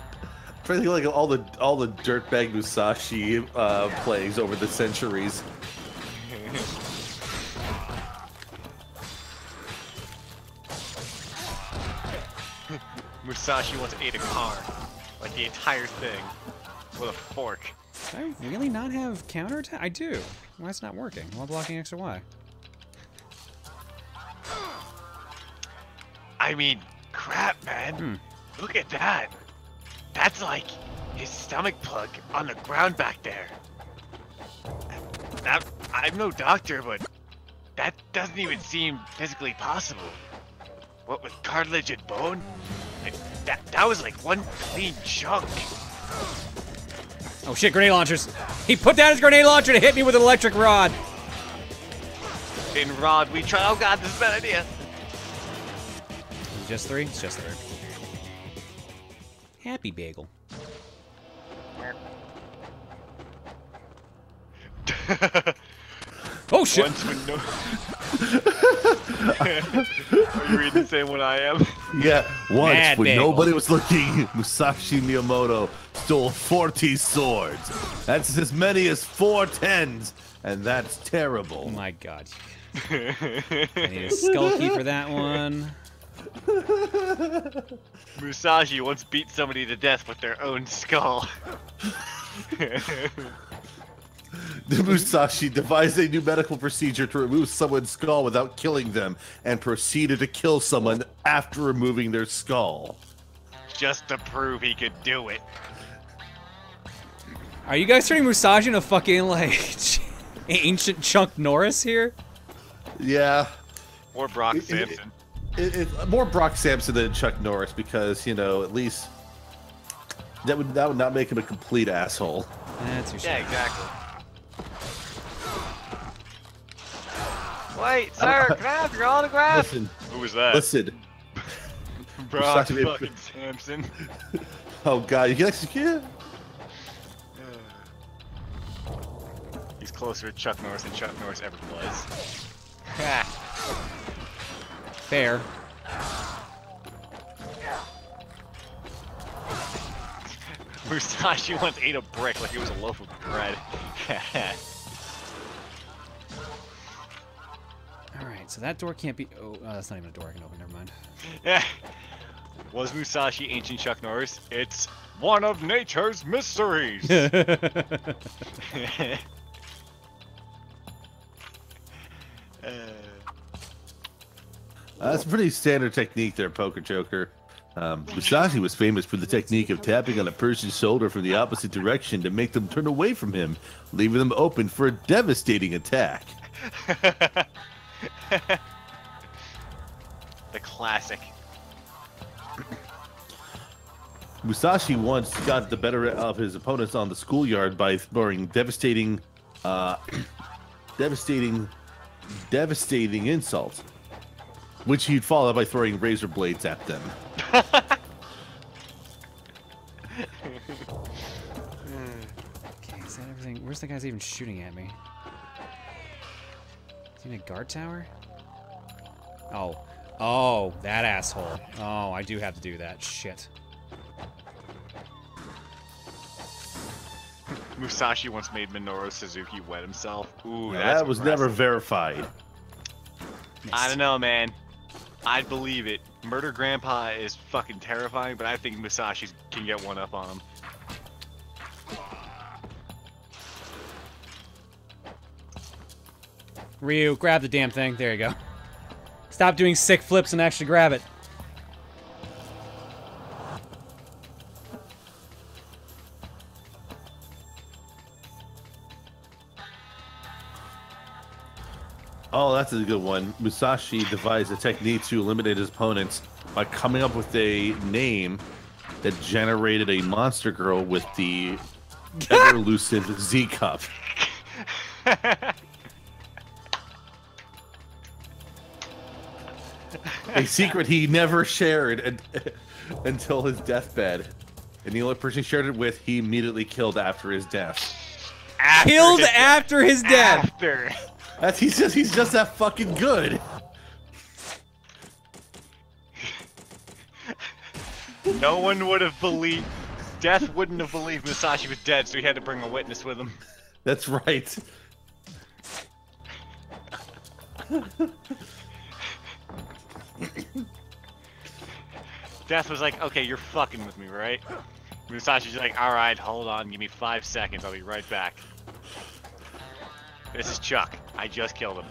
Speaker 2: I think like all the all the dirtbag Musashi uh, plays over the centuries.
Speaker 3: Musashi once ate a car. Like the entire thing. With a fork.
Speaker 1: Do I really not have counterattack? I do. Why it's not working? While blocking X or Y.
Speaker 3: I mean, crap, man.
Speaker 1: Hmm.
Speaker 3: Look at that. That's like his stomach plug on the ground back there. That, I'm no doctor, but that doesn't even seem physically possible. What with cartilage and bone? It- that, that was like one clean chunk.
Speaker 1: Oh shit, grenade launchers. He put down his grenade launcher to hit me with an electric rod.
Speaker 3: In Rod, we try. Oh god, this is a bad idea.
Speaker 1: Just three? It's just three. Happy bagel. Oh shit!
Speaker 3: Once when no, Are you reading the same one I am?
Speaker 2: Yeah, once
Speaker 1: Mad
Speaker 2: when
Speaker 1: bagel.
Speaker 2: nobody was looking, Musashi Miyamoto stole 40 swords. That's as many as four tens, and that's terrible.
Speaker 1: Oh my god. I need a skull key for that one.
Speaker 3: Musashi once beat somebody to death with their own skull.
Speaker 2: The Musashi devised a new medical procedure to remove someone's skull without killing them, and proceeded to kill someone after removing their skull.
Speaker 3: Just to prove he could do it.
Speaker 1: Are you guys turning Musashi into fucking like ancient Chuck Norris here?
Speaker 2: Yeah,
Speaker 3: Or Brock
Speaker 2: It- it-
Speaker 3: Samson.
Speaker 2: it, it, more Brock Samson than Chuck Norris because you know at least that would that would not make him a complete asshole.
Speaker 1: That's your
Speaker 3: Yeah, exactly. Wait, sir, can I have your autograph?
Speaker 2: Listen,
Speaker 3: Who was that?
Speaker 2: listen.
Speaker 3: Brock
Speaker 2: Musashi-
Speaker 3: fucking Samson.
Speaker 2: Oh God, you can execute.
Speaker 3: He's closer to Chuck Norris than Chuck Norris ever was. Ha.
Speaker 1: Fair.
Speaker 3: Musashi once ate a brick like it was a loaf of bread.
Speaker 1: Alright, so that door can't be. Oh, uh, that's not even a door I can open. Never mind.
Speaker 3: was Musashi ancient Chuck Norris? It's one of nature's mysteries. Uh,
Speaker 2: that's a pretty standard technique there, Poker Joker. Um, Musashi was famous for the technique of tapping on a person's shoulder from the opposite direction to make them turn away from him, leaving them open for a devastating attack.
Speaker 3: the classic.
Speaker 2: Musashi once got the better of his opponents on the schoolyard by throwing devastating, uh, devastating, devastating insults, which he'd follow by throwing razor blades at them.
Speaker 1: Okay, is that everything? Where's the guys even shooting at me? Is he in a guard tower? Oh. Oh, that asshole. Oh, I do have to do that. Shit.
Speaker 3: Musashi once made Minoru Suzuki wet himself. Ooh,
Speaker 2: Now,
Speaker 3: that's
Speaker 2: that was never verified.
Speaker 3: I don't know, man. I'd believe it. Murder Grandpa is fucking terrifying, but I think Musashi can get one up on him.
Speaker 1: Ryu, grab the damn thing. There you go. Stop doing sick flips and actually grab it.
Speaker 2: Oh, that's a good one. Musashi devised a technique to eliminate his opponents by coming up with a name that generated a monster girl with the ever elusive Z cup. a secret he never shared un- until his deathbed. And the only person he shared it with, he immediately killed after his death.
Speaker 3: After
Speaker 1: Killed
Speaker 3: his-
Speaker 1: after his death.
Speaker 3: After.
Speaker 2: That's he's just he's just that fucking good.
Speaker 3: No one would have believed. Death wouldn't have believed Musashi was dead, so he had to bring a witness with him.
Speaker 2: That's right.
Speaker 3: Death was like, okay, you're fucking with me, right? Musashi's like, alright, hold on, give me five seconds, I'll be right back. This is Chuck. I just killed him.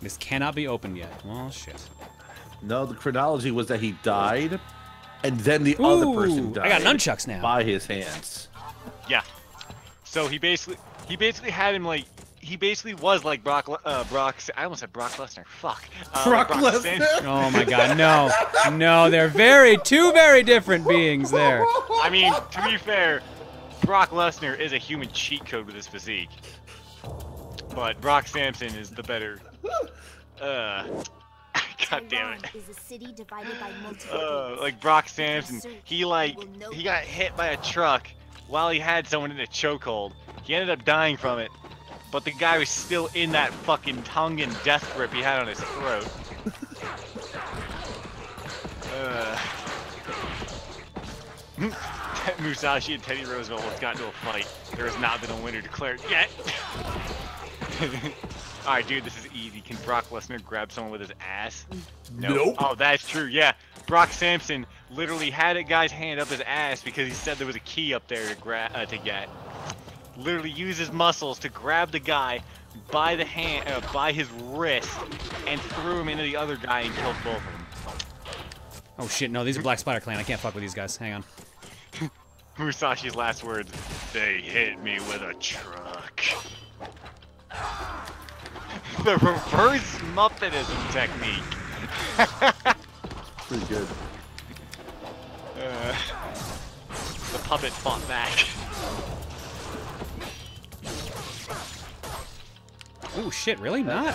Speaker 1: This cannot be opened yet. Well, shit.
Speaker 2: No, the chronology was that he died, and then the other person died.
Speaker 1: I got nunchucks now.
Speaker 2: by his hands.
Speaker 3: Yeah. So he basically he basically had him like he basically was like Brock uh Brock I almost said Brock Lesnar. Fuck. Uh,
Speaker 2: Brock
Speaker 3: San-
Speaker 2: Lesnar.
Speaker 1: Oh my god, no. No, they're very, two very different beings there.
Speaker 3: I mean, to be fair, Brock Lesnar is a human cheat code with his physique. But Brock Samson is the better uh God damn it.
Speaker 4: Tairon a city divided by
Speaker 3: Uh, like Brock Samson, he like he got hit by a truck while he had someone in a chokehold. He ended up dying from it, but the guy was still in that fucking tongue and death grip he had on his throat. uh, Musashi and Teddy Roosevelt have gotten into a fight. There has not been a winner declared yet. Alright, dude, this is easy. Can Brock Lesnar grab someone with his ass? No.
Speaker 2: Nope.
Speaker 3: Oh, that's true, yeah. Brock Samson literally had a guy's hand up his ass because he said there was a key up there to grab uh, to get. Literally used his muscles to grab the guy by the hand, uh, by his wrist, and threw him into the other guy and killed both of them.
Speaker 1: Oh shit, no, these are Black Spider Clan. I can't fuck with these guys. Hang on.
Speaker 3: Musashi's last words, they hit me with a truck. the reverse Muppetism technique.
Speaker 2: Pretty good.
Speaker 3: Uh, the puppet fought back.
Speaker 1: Oh shit, really? Not?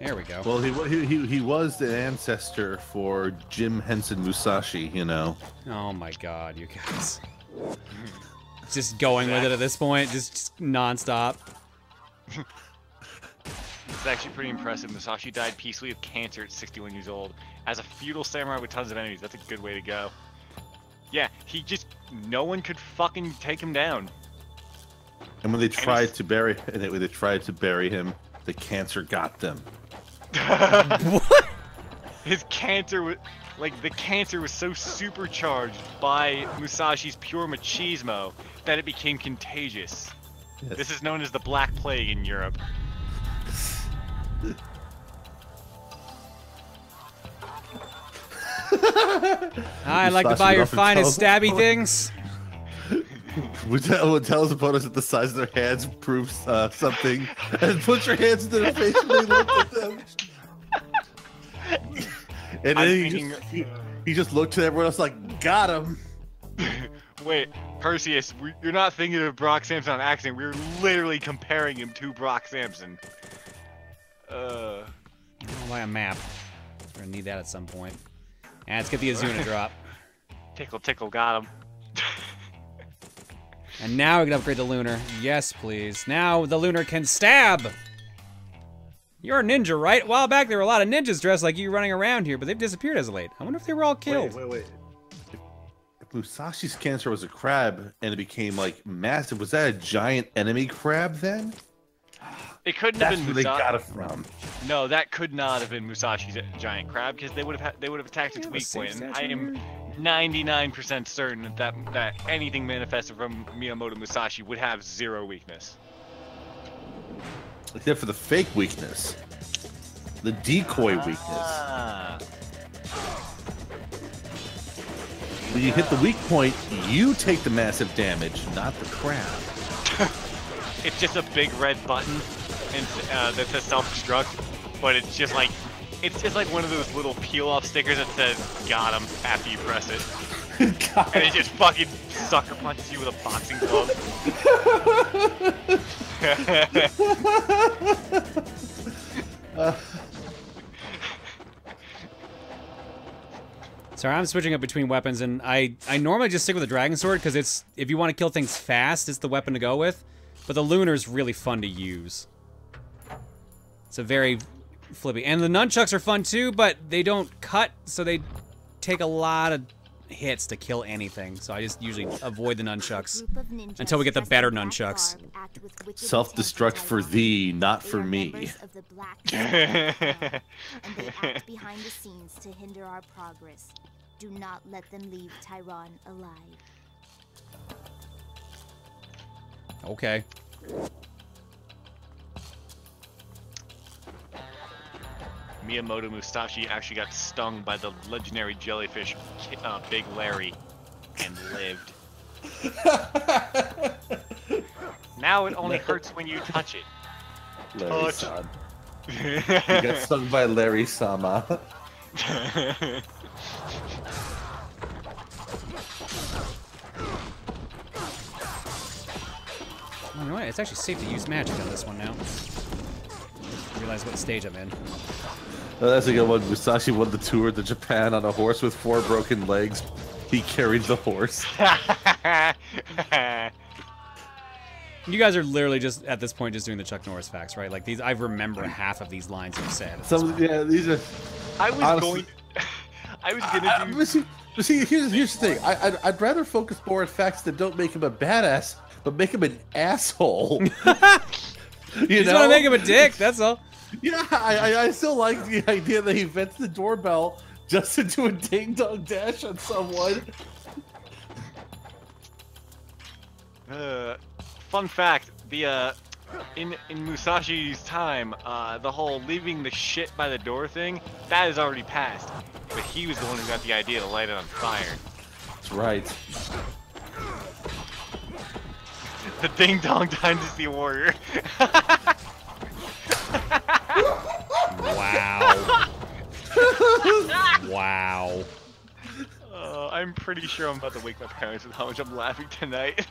Speaker 1: There we go.
Speaker 2: Well, he, he he he was the ancestor for Jim Henson Musashi. You know.
Speaker 1: Oh my god, you guys. Just going with it at this point, just, just non-stop.
Speaker 3: It's actually pretty impressive. Musashi died peacefully of cancer at 61 years old. As a feudal samurai with tons of enemies, that's a good way to go. Yeah, he just, no one could fucking take him down.
Speaker 2: And when they tried to bury, and when they tried to bury him, the cancer got them.
Speaker 1: what?
Speaker 3: His cancer was, like, the cancer was so supercharged by Musashi's pure machismo that it became contagious.
Speaker 2: Yes.
Speaker 3: This is known as the Black Plague in Europe.
Speaker 1: I like to buy your finest stabby things.
Speaker 2: Would tell, would tell his opponents that the size of their hands proves uh, something, and put your hands into their face and they look at them. And then he
Speaker 3: thinking-
Speaker 2: just, he, he just looked to everyone else like, got him.
Speaker 3: Wait, Perseus, we, you're not thinking of Brock Samson on accident. We're literally comparing him to Brock Samson. Uh,
Speaker 1: I'll buy a map. We're gonna need that at some point. And let's get the Azuna drop.
Speaker 3: tickle, tickle, got him.
Speaker 1: And now we can upgrade the Lunar. Yes, please. Now the Lunar can stab! You're a ninja, right? A while back, there were a lot of ninjas dressed like you running around here, but they've disappeared as of late. I wonder if they were all killed.
Speaker 2: Wait, wait, wait. If Musashi's cancer was a crab and it became like massive, was that a giant enemy crab then?
Speaker 3: It couldn't
Speaker 2: That's
Speaker 3: have
Speaker 2: where
Speaker 3: been
Speaker 2: they got it from.
Speaker 3: No, that could not have been Musashi's giant crab because they would have they would have attacked its
Speaker 1: Yeah,
Speaker 3: weak point. I am
Speaker 1: statue.
Speaker 3: 99% certain that, that anything manifested from Miyamoto Musashi would have zero weakness.
Speaker 2: Except for the fake weakness. The decoy weakness.
Speaker 3: Ah.
Speaker 2: When you hit the weak point, you take the massive damage, not the crab.
Speaker 3: It's just a big red button and uh, that says self-destruct, but it's just like it's just like one of those little peel-off stickers that says "Got him" after you press it, and it just fucking sucker punches you with a boxing glove.
Speaker 1: Sorry, I'm switching up between weapons, and I, I normally just stick with the Dragon Sword, because it's, if you want to kill things fast, it's the weapon to go with. But the Lunar's really fun to use. It's a very flippy. And the nunchucks are fun too, but they don't cut, so they take a lot of hits to kill anything. So I just usually avoid the nunchucks.
Speaker 4: Group of ninjas
Speaker 1: Until we get the better nunchucks.
Speaker 4: garb act with wicked
Speaker 2: Self-destruct for thee, not for me.
Speaker 4: members of the Black Spider Clan, and they act behind the scenes to hinder our progress. Do not let them leave Tairon alive.
Speaker 1: Okay.
Speaker 3: Miyamoto Musashi actually got stung by the legendary jellyfish uh, Big Larry and lived. now it only hurts when you touch it.
Speaker 2: Larry
Speaker 3: Touch.
Speaker 2: San. You got stung by Larry Sama.
Speaker 1: You know what? It's actually safe to use magic on this one now. Realize what stage I'm in.
Speaker 2: Oh, that's a good one. Musashi won the tour to Japan on a horse with four broken legs, he carried the horse.
Speaker 1: You guys are literally just at this point just doing the Chuck Norris facts, right? Like these, I remember half of these lines you've said. at
Speaker 2: Some, yeah, these are.
Speaker 3: I was
Speaker 2: Honestly-
Speaker 3: going. I was gonna do.
Speaker 2: but see, but see, here's here's the thing. I, I'd, I'd rather focus more on facts that don't make him a badass, but make him an asshole. you
Speaker 1: You just
Speaker 2: know?
Speaker 1: want to make him a dick. That's all.
Speaker 2: Yeah, I, I, I still like the idea that he vents the doorbell just to do a ding dong dash on someone.
Speaker 3: Uh, fun fact: the uh, in in Musashi's time, uh, the whole leaving the shit by the door thing that is already passed. But he was the one who got the idea to light it on fire.
Speaker 2: That's right.
Speaker 3: The Ding Dong Dynasty Warrior.
Speaker 1: Wow. wow.
Speaker 3: Uh, I'm pretty sure I'm about to wake my parents with how much I'm laughing tonight.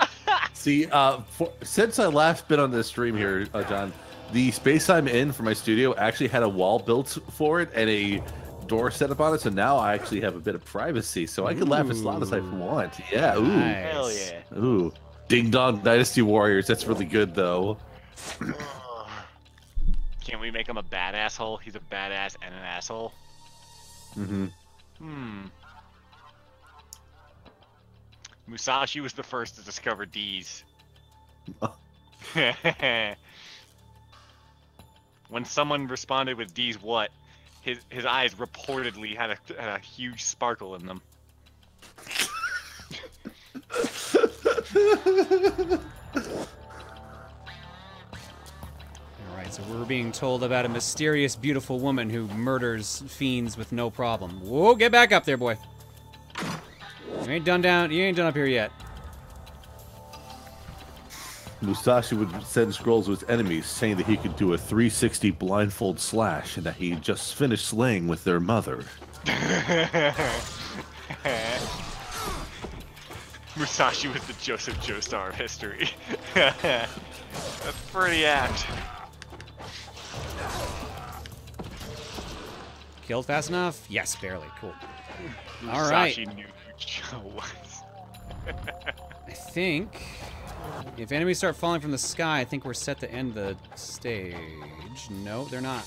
Speaker 2: See, uh, for, since I last been on this stream here, uh, John, the space I'm in for my studio actually had a wall built for it and a door set up on it. So now I actually have a bit of privacy, so I can laugh as loud as I want. Yeah, ooh,
Speaker 1: Nice.
Speaker 3: Hell yeah.
Speaker 2: ooh. Ding Dong Dynasty Warriors. That's really good though.
Speaker 3: Can't we make him a bad asshole? He's a badass and an asshole.
Speaker 2: Mm-hmm.
Speaker 3: Hmm. Musashi was the first to discover D's. when someone responded with D's what, his his eyes reportedly had a had a huge sparkle in them.
Speaker 1: All right, so we're being told about a mysterious, beautiful woman who murders fiends with no problem. Whoa, get back up there, boy. You ain't done down. You ain't done up here yet.
Speaker 2: Musashi would send scrolls to his enemies, saying that he could do a 360 blindfold slash and that he just finished slaying with their mother.
Speaker 3: Musashi was the Joseph Joestar of history. That's pretty apt.
Speaker 1: Killed fast enough? Yes, barely. Cool. All right.
Speaker 3: Musashi knew who Joe was.
Speaker 1: I think if enemies start falling from the sky, I think we're set to end the stage. No, they're not.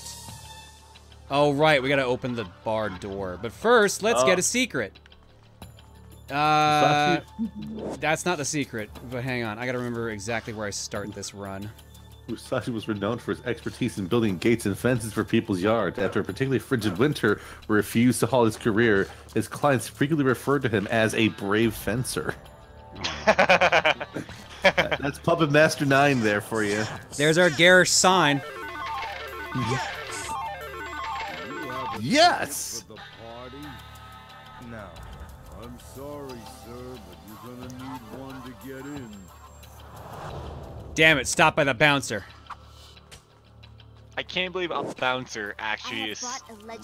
Speaker 1: Oh, right. We got to open the bar door. But first, let's
Speaker 2: Oh.
Speaker 1: get a secret. Uh, that's not the secret. But hang on. I got to remember exactly where I start this run.
Speaker 2: Musashi was renowned for his expertise in building gates and fences for people's yards. After a particularly frigid winter refused to halt his career, his clients frequently referred to him as a brave fencer. That's Puppet Master 9 there for you.
Speaker 1: There's our garish sign.
Speaker 2: Yes!
Speaker 5: For the party? No. I'm sorry, sir, but you're gonna need one to get in.
Speaker 1: Damn it, stop by the bouncer.
Speaker 3: I can't believe a bouncer actually is
Speaker 4: a
Speaker 3: like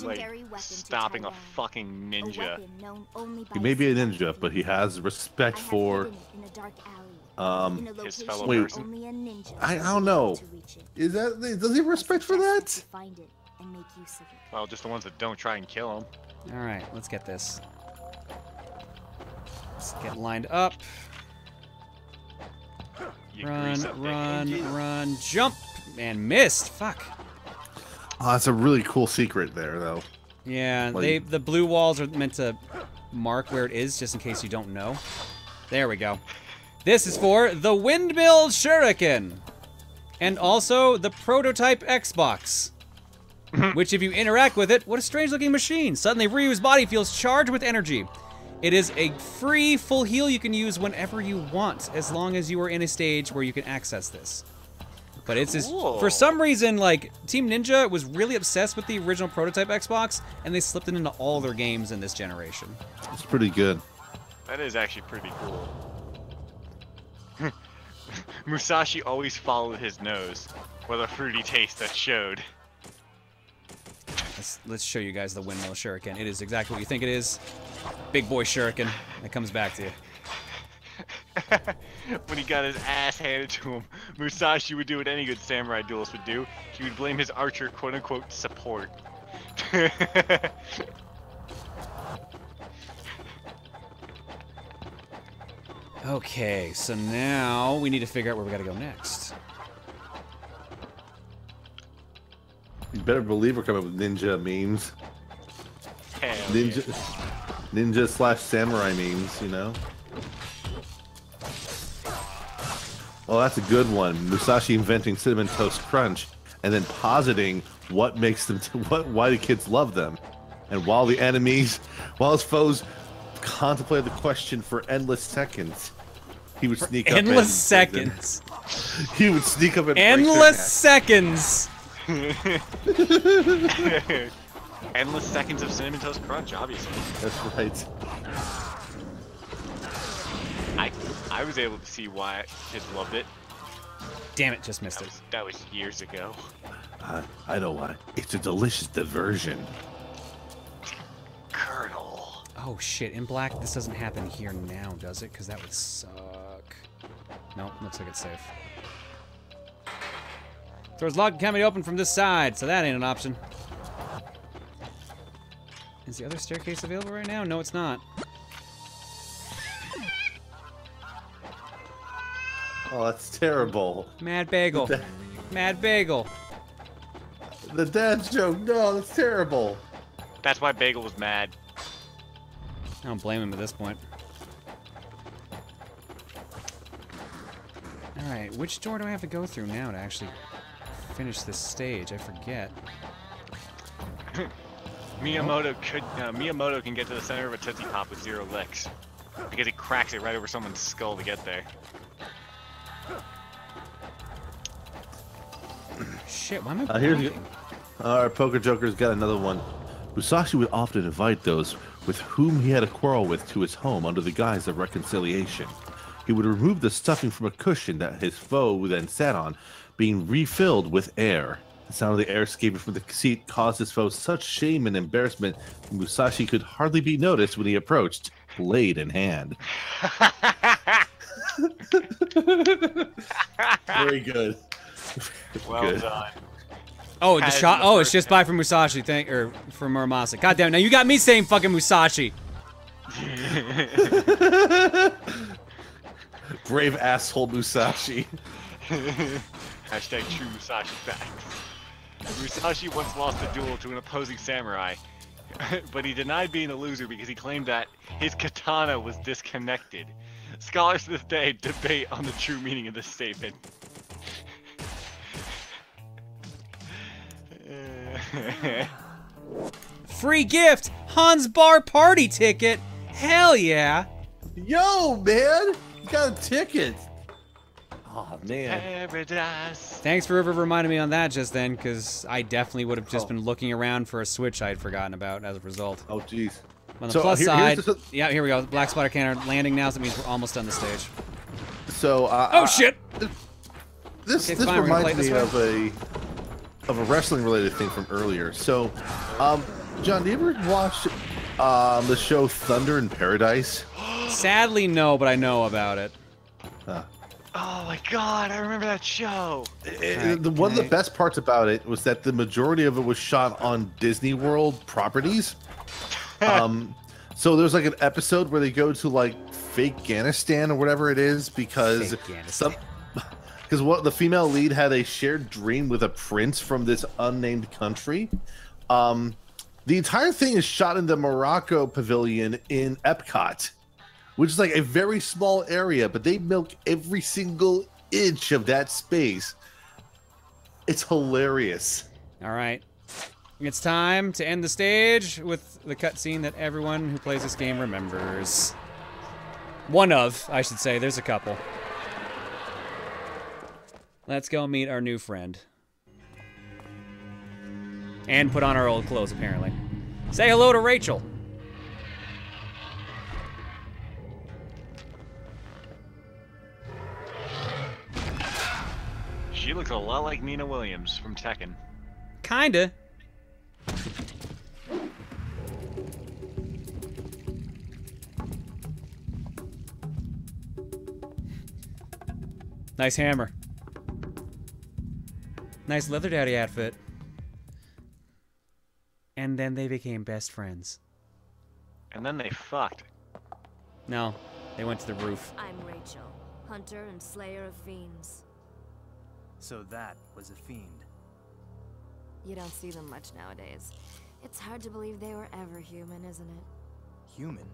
Speaker 3: stopping a fucking ninja.
Speaker 4: weapon known only by
Speaker 2: He may be a ninja, but he has respect
Speaker 4: have
Speaker 2: for.
Speaker 4: hidden it in a dark alley,
Speaker 2: Um,
Speaker 4: in
Speaker 3: his fellow
Speaker 4: where
Speaker 2: person.
Speaker 4: only a ninja
Speaker 2: I- I don't know.
Speaker 4: able to reach it.
Speaker 2: is that. Does he have respect for that?
Speaker 4: to Find it and make use of it.
Speaker 3: Well, just the ones that don't try and kill him.
Speaker 1: All right, let's get this. Let's get lined up.
Speaker 3: You
Speaker 1: Run,
Speaker 3: grease up the
Speaker 1: run, run, jump, and missed. Fuck.
Speaker 2: Oh, that's a really cool secret there, though.
Speaker 1: Yeah,
Speaker 2: Like-
Speaker 1: they the blue walls are meant to mark where it is, just in case you don't know. There we go. This is for the windmill shuriken, and also the prototype Xbox. which, if you interact with it, what a strange-looking machine! Suddenly, Ryu's body feels charged with energy. It is a free full heal you can use whenever you want, as long as you are in a stage where you can access this. But it's just, for some reason, like, Team Ninja was really obsessed with the original prototype Xbox, and they slipped it into all their games in this generation.
Speaker 2: It's pretty good.
Speaker 3: That is actually pretty cool. Musashi always followed his nose, with a fruity taste that showed.
Speaker 1: Let's, let's show you guys the windmill shuriken. It is exactly what you think it is. Big boy shuriken. It comes back to you.
Speaker 3: when he got his ass handed to him, Musashi would do what any good samurai duelist would do. He would blame his archer quote unquote support.
Speaker 1: Okay, so now we need to figure out where we gotta go next.
Speaker 2: You better believe we're coming up with ninja memes.
Speaker 3: Hell
Speaker 2: Ninja,
Speaker 3: yeah.
Speaker 2: ninja slash samurai memes, you know? Well, that's a good one. Musashi inventing cinnamon toast crunch, and then positing what makes them, what, why the kids love them, and while the enemies, while his foes contemplated the question for endless seconds, he would sneak up. and
Speaker 1: Endless seconds.
Speaker 2: He would sneak up and
Speaker 1: Endless seconds.
Speaker 3: Endless seconds of cinnamon toast crunch, obviously.
Speaker 2: That's right.
Speaker 3: I I was able to see why kids loved it.
Speaker 1: Damn it, just missed
Speaker 3: That
Speaker 1: it.
Speaker 3: was that was years ago.
Speaker 2: I, I know why. It's a delicious diversion.
Speaker 3: Colonel.
Speaker 1: Oh shit, in black, this doesn't happen here now, does it? Because that would suck. Nope, looks like it's safe. Doors locked and can't be opened from this side, so that ain't an option. Is the other staircase available right now? No, it's not.
Speaker 2: Oh, that's terrible.
Speaker 1: Mad Bagel. Mad Bagel.
Speaker 2: The dad's joke. No, that's terrible.
Speaker 3: That's why Bagel was mad.
Speaker 1: I don't blame him at this point. Alright, which door do I have to go through now to actually finish this stage? I forget.
Speaker 3: Miyamoto could uh, Miyamoto can get to the center of a Tootsie Pop with zero licks. Because he cracks it right over someone's skull to get there.
Speaker 1: Shit, why am I
Speaker 2: Uh, here's
Speaker 1: blocking?
Speaker 2: Our poker joker's got another one. Musashi would often invite those with whom he had a quarrel with to his home under the guise of reconciliation. He would remove the stuffing from a cushion that his foe then sat on, being refilled with air. The sound of the air escaping from the seat caused his foe such shame and embarrassment that Musashi could hardly be noticed when he approached, blade in hand. Very good.
Speaker 3: Well
Speaker 2: Good.
Speaker 3: done.
Speaker 1: Oh, the shot. Oh, it's just by from Musashi. Thank or from Muramasa. God damn! Now you got me saying fucking Musashi.
Speaker 2: Brave asshole Musashi.
Speaker 3: Hashtag true Musashi facts. Musashi once lost a duel to an opposing samurai, but he denied being a loser because he claimed that his katana was disconnected. Scholars to this day debate on the true meaning of this statement.
Speaker 1: Free gift. Hans Bar party ticket. Hell yeah.
Speaker 2: Yo, man! You got a ticket! Oh, man.
Speaker 3: Paradise.
Speaker 1: Thanks for ever reminding me on that just then, because I definitely would have just
Speaker 2: Oh.
Speaker 1: been looking around for a switch I had forgotten about as a result.
Speaker 2: Oh, jeez.
Speaker 1: On the
Speaker 2: So,
Speaker 1: plus
Speaker 2: here-
Speaker 1: side,
Speaker 2: the-
Speaker 1: yeah, here we go. Black Splatter Cannon landing now, so that means we're almost done the stage.
Speaker 2: So, uh,
Speaker 1: Oh
Speaker 2: uh,
Speaker 1: shit!
Speaker 2: This
Speaker 1: Okay,
Speaker 2: this
Speaker 1: fine, we're gonna play
Speaker 2: reminds
Speaker 1: it
Speaker 2: me
Speaker 1: this
Speaker 2: of a of a wrestling related thing from earlier. So, um, John, do you ever watch um, the show Thunder in Paradise?
Speaker 1: Sadly, no, but I know about it.
Speaker 2: Uh,
Speaker 3: Oh my god, I remember that show.
Speaker 2: eh, the, one of the best parts about it was that the majority of it was shot on Disney World properties. um, so there's like an episode where they go to like fake Afghanistan or whatever it is because some because what the female lead had a shared dream with a prince from this unnamed country. Um, the entire thing is shot in the Morocco pavilion in Epcot, which is like a very small area, but they milk every single inch of that space. It's hilarious.
Speaker 1: All right. It's time to end the stage with the cutscene that everyone who plays this game remembers. One of, I should say. There's a couple. Let's go meet our new friend. And put on our old clothes, apparently. Say hello to Rachel.
Speaker 3: She looks a lot like Nina Williams from Tekken.
Speaker 1: Kinda. Nice hammer. Nice leather daddy outfit. And then they became best friends.
Speaker 3: And then they fucked.
Speaker 1: No, They went to the roof.
Speaker 6: I'm Rachel, hunter and slayer of fiends.
Speaker 7: So that was a fiend.
Speaker 6: You don't see them much nowadays. It's hard to believe they were ever human, isn't it?
Speaker 7: Human?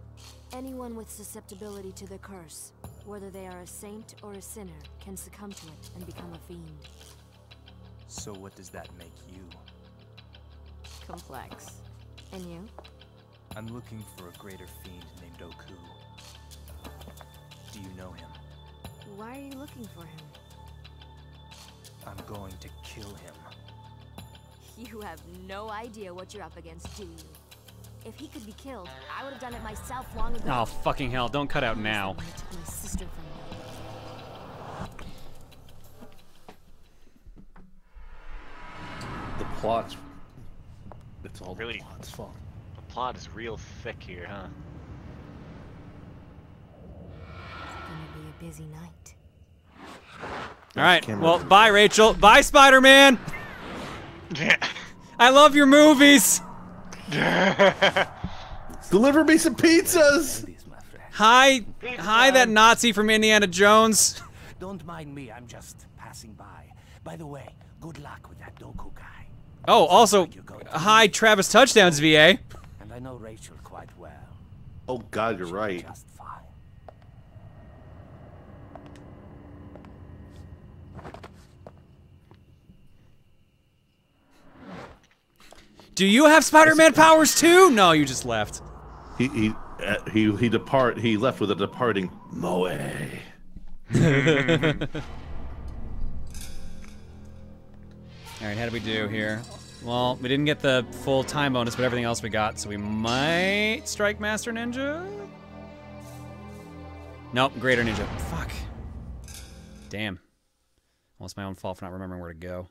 Speaker 6: Anyone with susceptibility to the curse, whether they are a saint or a sinner, can succumb to it and become a fiend.
Speaker 7: So what does that make you?
Speaker 6: Complex. And you?
Speaker 7: I'm looking for a greater fiend named Doku. Do you know him?
Speaker 6: Why are you looking for him?
Speaker 7: I'm going to kill him.
Speaker 6: You have no idea what you're up against, do you? If he could be killed, I would have done it myself long ago.
Speaker 1: Oh, fucking hell. Don't cut out
Speaker 6: He was the
Speaker 1: now.
Speaker 6: one who took my sister from me.
Speaker 2: The plot's. It's all
Speaker 3: Really?
Speaker 2: the plot's fault.
Speaker 3: The plot is real thick here, huh?
Speaker 6: It's gonna be a busy night.
Speaker 1: All right.
Speaker 2: Camera.
Speaker 1: Well, bye, Rachel. Bye, Spider Man. I love your movies.
Speaker 2: Deliver me some pizzas!
Speaker 8: Please, my.
Speaker 1: Hi. Hi, that Nazi from Indiana Jones.
Speaker 8: Don't mind me, I'm just passing by. By the way, good luck with that Doku guy.
Speaker 1: Oh, also, hi, Travis Touchdowns, VA.
Speaker 8: And I know Rachel quite well.
Speaker 2: Oh god, you're
Speaker 8: She'll
Speaker 2: right.
Speaker 8: Just fine.
Speaker 1: Do you have Spider-Man powers too? No, you just left.
Speaker 2: He he uh, he he depart. He left with a departing moe.
Speaker 1: All right, how do we do here? Well, we didn't get the full time bonus, but everything else we got, so we might strike Master Ninja. Nope, Greater Ninja. Fuck. Damn. Well, it's my own fault for not remembering where to go.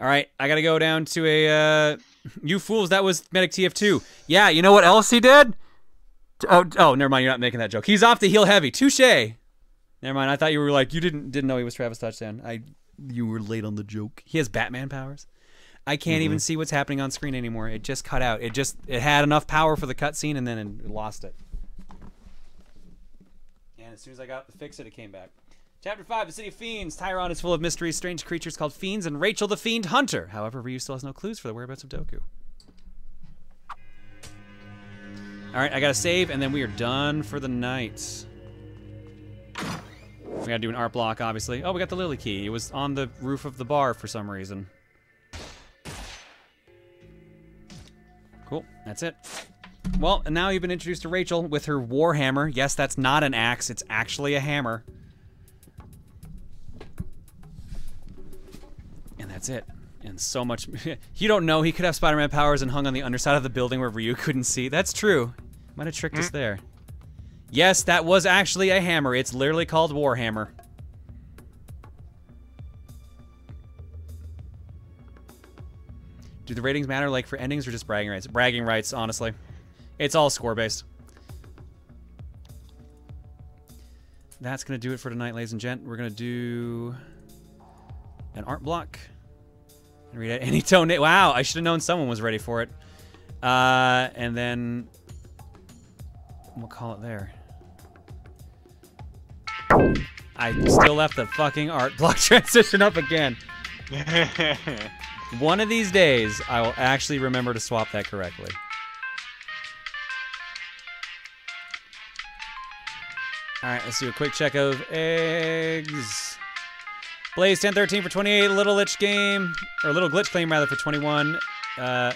Speaker 1: All right, I gotta go down to a. Uh, you fools! That was Medic TF2. Yeah, you know what else he did? Oh, oh, never mind. You're not making that joke. He's off to heel heavy. Touche. Never mind. I thought you were like you didn't didn't know he was Travis Touchdown. I you were late on the joke. He has Batman powers. I can't even see what's happening on screen anymore. It just cut out. It just it had enough power for the cutscene and then it lost it. And as soon as I got to fix it, it came back. Chapter 5, The City of Fiends. Tairon is full of mysteries, strange creatures called fiends, and Rachel the Fiend Hunter. However, Ryu still has no clues for the whereabouts of Doku. Alright, I gotta save, and then we are done for the night. We gotta do an art block, obviously. Oh, we got the lily key. It was on the roof of the bar for some reason. Cool, that's it. Well, and now you've been introduced to Rachel with her warhammer. Yes, that's not an axe, it's actually a hammer. That's it. And so much. you don't know he could have Spider Man powers and hung on the underside of the building where Ryu couldn't see. That's true. Might have tricked us mm. there. Yes, that was actually a hammer. It's literally called Warhammer. Do the ratings matter, like for endings or just bragging rights? Bragging rights, honestly. It's all score based. That's gonna do it for tonight, ladies and gent. We're gonna do an art block. Read out any tone. Wow, I should have known someone was ready for it. Uh, and then we'll call it there. I still left the fucking art block transition up again. One of these days, I will actually remember to swap that correctly. All right, let's do a quick check of eggs. Blaze 1013 for 28. Little Lich game, or Little Glitch claim rather for 21. Uh,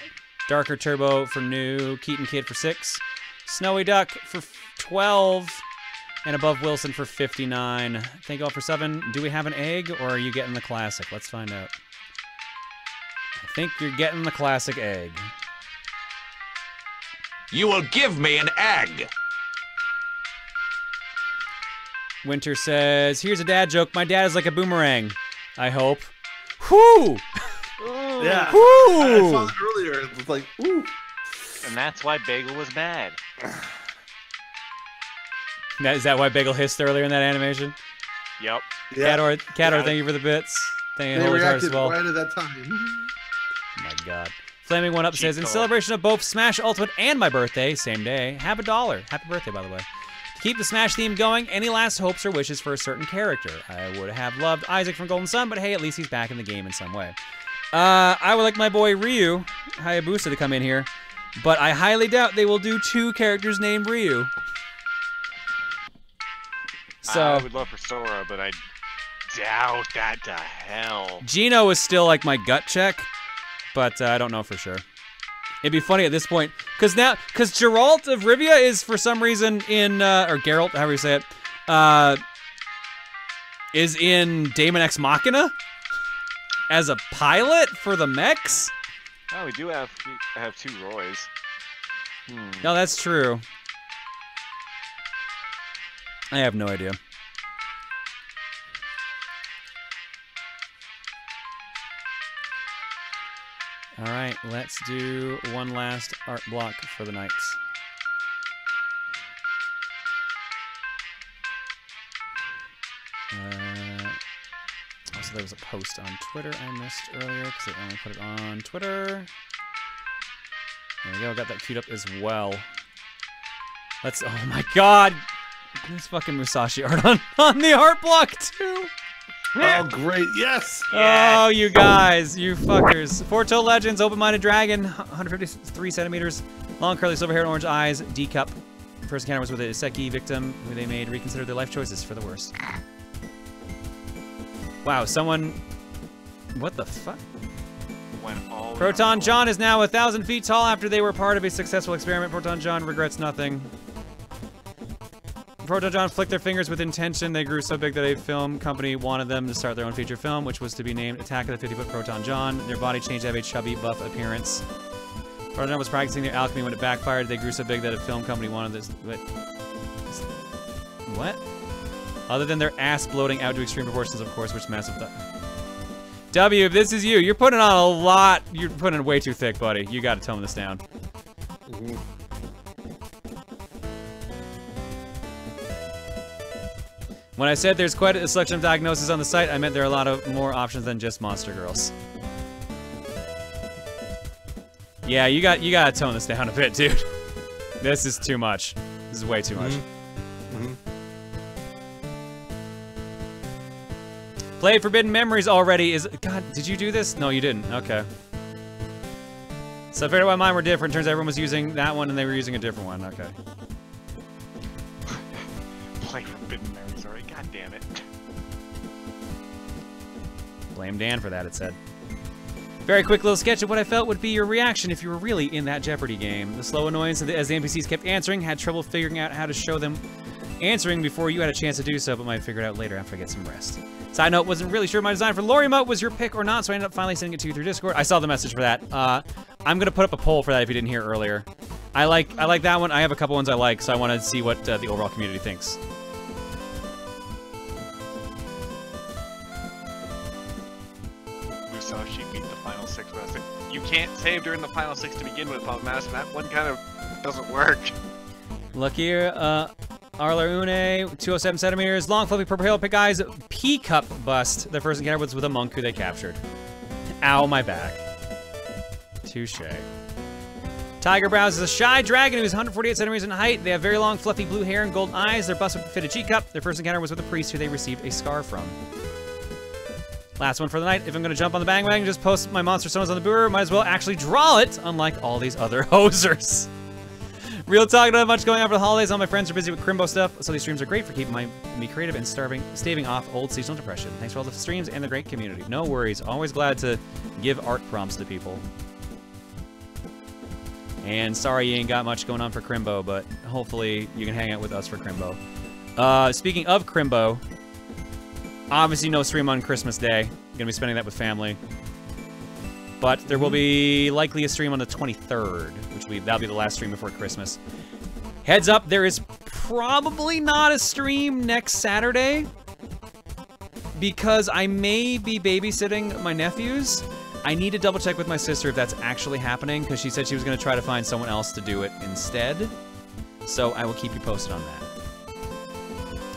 Speaker 1: Darker Turbo for new. Keaton Kid for six. Snowy Duck for 12. And above Wilson for 59. Thank you all for seven. Do we have an egg, or are you getting the classic? Let's find out. I think you're getting the classic egg.
Speaker 9: You will give me an egg.
Speaker 1: Winter says, "Here's a dad joke. My dad is like a boomerang. I hope." Whoo!
Speaker 2: Yeah. I
Speaker 1: Whoo!
Speaker 2: saw it earlier. It was like, ooh.
Speaker 3: and that's why Bagel was mad.
Speaker 1: That, is that why Bagel hissed earlier in that animation?
Speaker 3: Yep.
Speaker 2: Yeah.
Speaker 1: Cador, Cador,
Speaker 2: Yeah.
Speaker 1: thank you for the bits. Thank you,
Speaker 2: They
Speaker 1: Holy as
Speaker 2: reacted
Speaker 1: well.
Speaker 2: right at that time.
Speaker 1: Oh my god. Flaming One Up
Speaker 3: Cheat
Speaker 1: says, in celebration of both Smash Ultimate and my birthday, same day, have a dollar. Happy birthday, by the way. Keep the Smash theme going. Any last hopes or wishes for a certain character? I would have loved Isaac from Golden Sun, but hey, at least he's back in the game in some way. Uh, I would like my boy Ryu Hayabusa to come in here, but I highly doubt they will do two characters named Ryu. So
Speaker 3: I would love for Sora, but I doubt that to hell.
Speaker 1: Geno is still like my gut check, but uh, I don't know for sure. It'd be funny at this point, because now, because Geralt of Rivia is for some reason in, uh, or Geralt, however you say it, uh, is in Daemon X Machina as a pilot for the mechs.
Speaker 3: Oh, we do have we have two Roys. Hmm.
Speaker 1: No, that's true. I have no idea. All right, let's do one last art block for the Knights. Uh, also, there was a post on Twitter I missed earlier because they only put it on Twitter. There we go, got that queued up as well. Let's, oh my god! This fucking Musashi art on, on the art block too!
Speaker 2: Oh, great. Yes.
Speaker 1: Oh, you guys, you fuckers. Foretold Legends, Open-Minded Dragon, 153 centimeters, long curly silver hair and orange eyes, D cup. First encounter was with a isekai victim who they made reconsider their life choices for the worse. Wow, someone... What the fuck? Proton Jon is now a thousand feet tall after they were part of a successful experiment. Proton Jon regrets nothing. Proton Jon flicked their fingers with intention. They grew so big that a film company wanted them to start their own feature film, which was to be named Attack of the 50-Foot Proton Jon. Their body changed to have a chubby, buff appearance. Proton Jon was practicing their alchemy when it backfired. They grew so big that a film company wanted this... Wait. What? Other than their ass bloating out to extreme proportions, of course, which massive... W, if this is you, you're putting on a lot... You're putting way too thick, buddy. You gotta tone this down. Mm-hmm. When I said there's quite a selection of diagnoses on the site, I meant there are a lot of more options than just Monster Girls. Yeah, you got you gotta tone this down a bit, dude. This is too much. This is way too much.
Speaker 2: Mhm.
Speaker 1: Play Forbidden Memories already is... God, did you do this? No, you didn't. Okay. So I figured out why mine were different. Turns out everyone was using that one and they were using a different one. Okay.
Speaker 3: Play Forbidden Memories
Speaker 1: Blame Dan for that, it said. Very quick little sketch of what I felt would be your reaction if you were really in that Jeopardy game. The slow annoyance as the NPCs kept answering, had trouble figuring out how to show them answering before you had a chance to do so, but might figure it out later after I get some rest. Side note, wasn't really sure my design for Lori Moat was your pick or not, so I ended up finally sending it to you through Discord. I saw the message for that. Uh, I'm gonna put up a poll for that if you didn't hear earlier. I like I like that one. I have a couple ones I like, so I want to see what uh, the overall community thinks.
Speaker 3: Musashi beat the final six. But I like, you can't save during the final six to begin with, Bob Madison. That one kind of doesn't work.
Speaker 1: Look here, uh, Une, 207 centimeters, long fluffy purple hair, pick eyes, P cup bust. Their first encounter was with a monk who they captured. Ow, my back. Touche. Tiger Brows is a shy dragon who's 148 centimeters in height. They have very long, fluffy blue hair and golden eyes. Their bust with a fitted G-cup. Their first encounter was with a priest who they received a scar from. Last one for the night. If I'm to jump on the bandwagon, just post my monster stones on the brewer, might as well actually draw it, unlike all these other hosers. Real talk, not much going on for the holidays. All my friends are busy with Crimbo stuff, so these streams are great for keeping my, me creative and starving, staving off old seasonal depression. Thanks for all the streams and the great community. No worries. Always glad to give art prompts to people. And sorry you ain't got much going on for Crimbo, but hopefully you can hang out with us for Crimbo. Uh, speaking of Crimbo, obviously no stream on Christmas Day. I'm Gonna be spending that with family. But there will be likely a stream on the 23rd, which we that'll be the last stream before Christmas. Heads up, there is probably not a stream next Saturday because I may be babysitting my nephews. I need to double check with my sister if that's actually happening because she said she was going to try to find someone else to do it instead. So I will keep you posted on that.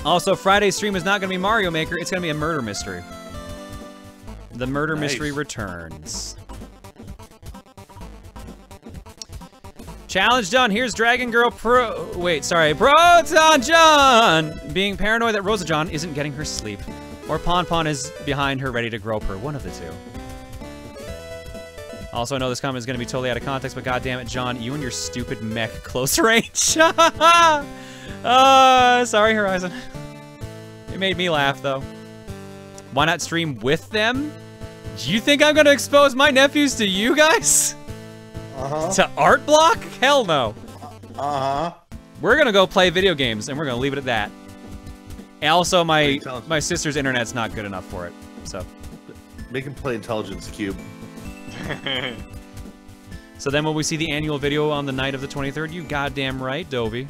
Speaker 1: Also, Friday's stream is not going to be Mario Maker. It's going to be a murder mystery. The murder
Speaker 2: Nice.
Speaker 1: mystery returns. Challenge done. Here's Dragon Girl Pro. Wait, sorry. Proton Jon! Being paranoid that Rosa John isn't getting her sleep. Or Pon Pon is behind her ready to grope her. One of the two. Also, I know this comment is going to be totally out of context, but goddamn it, Jon, you and your stupid mech close range. uh, sorry, Horizon. It made me laugh, though. Why not stream with them? Do you think I'm going to expose my nephews to you guys?
Speaker 2: Uh-huh.
Speaker 1: To art block? Hell no.
Speaker 2: Uh-huh.
Speaker 1: We're gonna go play video games, and we're gonna leave it at that. And also, my my sister's internet's not good enough for it, so.
Speaker 2: Make him play Intelligent Qube.
Speaker 1: So then when we see the annual video on the night of the 23rd, you goddamn right, Dovey.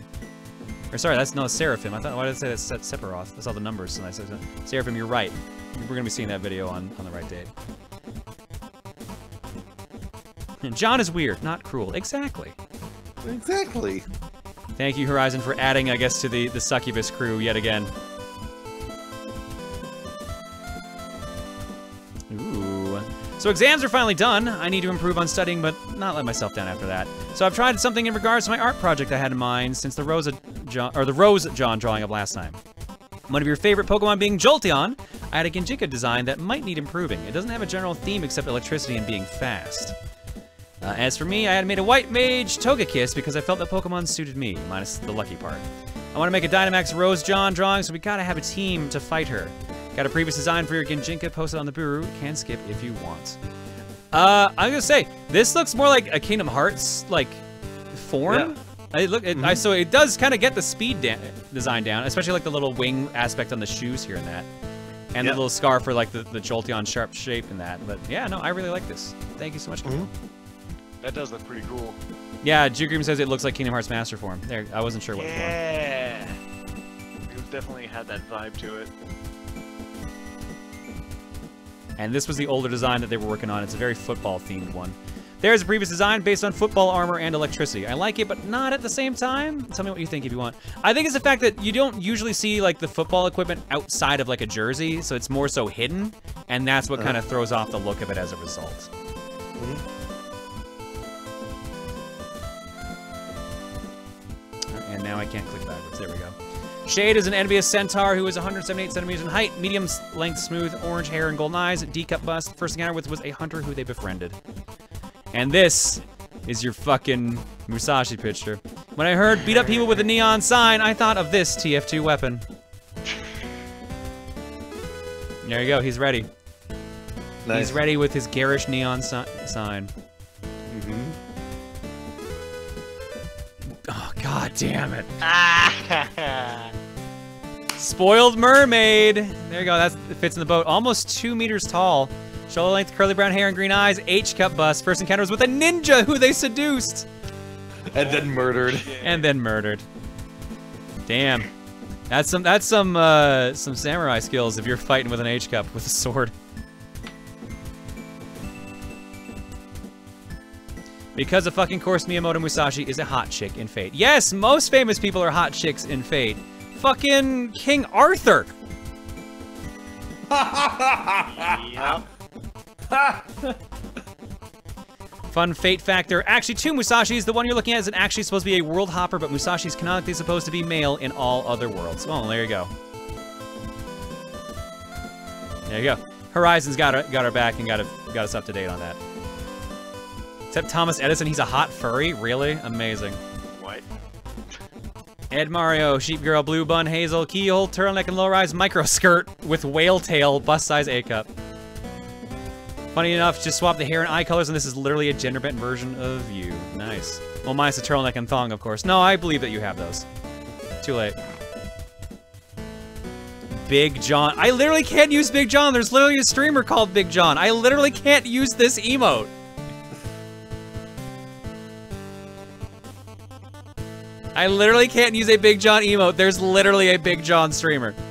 Speaker 1: Or sorry, that's no Seraphim. I thought, why did I say that's Se- Sephiroth? That's all the numbers. And I said, Seraphim, you're right. We're gonna be seeing that video on, on the right date. And Jon is weird, not cruel. Exactly.
Speaker 2: Exactly.
Speaker 1: Thank you, Horizon, for adding, I guess, to the, the succubus crew yet again. So exams are finally done. I need to improve on studying, but not let myself down after that. So I've tried something in regards to my art project I had in mind since the Rosa John, or the Rose John drawing of last time. One of your favorite Pokemon being Jolteon, I had a Genjika design that might need improving. It doesn't have a general theme except electricity and being fast. Uh, as for me, I had made a White Mage Togekiss because I felt that Pokemon suited me, minus the lucky part. I want to make a Dynamax Rose John drawing, so we gotta have a team to fight her. Got a previous design for your Genjinka posted on the Buru. Can skip if you want. Uh, I'm gonna say this looks more like a Kingdom Hearts like form. I look, it, I, so it does kind of get the speed da- design down, especially like the little wing aspect on the shoes here and that, and
Speaker 2: Yep.
Speaker 1: the little scarf for like the, the Jolteon sharp shape and that. But yeah, no, I really like this. Thank you so much. Kevin.
Speaker 3: That does look pretty cool.
Speaker 1: Yeah, Jukrim says it looks like Kingdom Hearts Master Form. There, I wasn't sure what form.
Speaker 3: Yeah. It definitely had that vibe to it.
Speaker 1: And this was the older design that they were working on. It's a very football themed one. There's a previous design based on football armor and electricity. I like it, but not at the same time. Tell me what you think if you want. I think it's the fact that you don't usually see like the football equipment outside of like a jersey, so it's more so hidden, and that's what kind of uh-huh. throws off the look of it as a result. Mm-hmm. And now I can't click backwards. There we go. Shade is an envious centaur who is 178 centimeters in height, medium length, smooth, orange hair and golden eyes, D-cup bust. First encounter with was a hunter who they befriended. And this is your fucking Musashi picture. When I heard beat up people with a neon sign, I thought of this TF2 weapon. There you go. He's ready.
Speaker 2: Nice.
Speaker 1: He's ready with his garish neon si- sign.
Speaker 2: Mhm.
Speaker 1: Oh, god damn it. Spoiled mermaid. There you go. That fits in the boat. Almost two meters tall. Shoulder length, curly brown hair and green eyes. H cup bust. First encounter was with a ninja who they seduced
Speaker 2: And then murdered.
Speaker 1: and then murdered. Damn. That's some that's some uh, some samurai skills if you're fighting with an H cup with a sword. Because of fucking course Miyamoto Musashi is a hot chick in Fate. Yes, most famous people are hot chicks in Fate. Fucking King Arthur. Fun fate factor. Actually, two Musashis. The one you're looking at isn't actually supposed to be a world hopper, but Musashi's canonically supposed to be male in all other worlds. Oh, there you go. There you go. Horizon's got our, got our back and got, it, got us up to date on that. Except Thomas Edison, he's a hot furry? Really? Amazing.
Speaker 3: What?
Speaker 1: Ed Mario, Sheep Girl, Blue Bun, Hazel, Keyhole, Turtleneck, and Low-Rise Micro Skirt with Whale Tail, Bust Size A-Cup. Funny enough, just swap the hair and eye colors, and this is literally a gender bent version of you. Nice. Well, minus the turtleneck and thong, of course. No, I believe that you have those. Too late. Big John. I literally can't use Big John. There's literally a streamer called Big John. I literally can't use this emote. I literally can't use a Big John emote. There's literally a Big John streamer.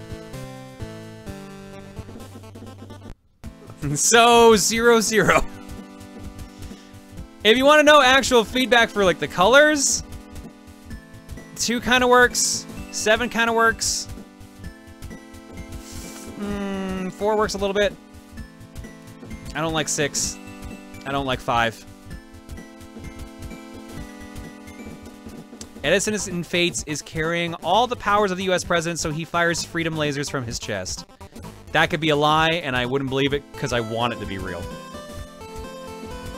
Speaker 1: So, zero, zero. If you want to know actual feedback for like the colors, two kind of works, seven kind of works, mm, four works a little bit. I don't like six. I don't like five. Edison in Fates is carrying all the powers of the U.S. president, so he fires freedom lasers from his chest. That could be a lie, and I wouldn't believe it because I want it to be real.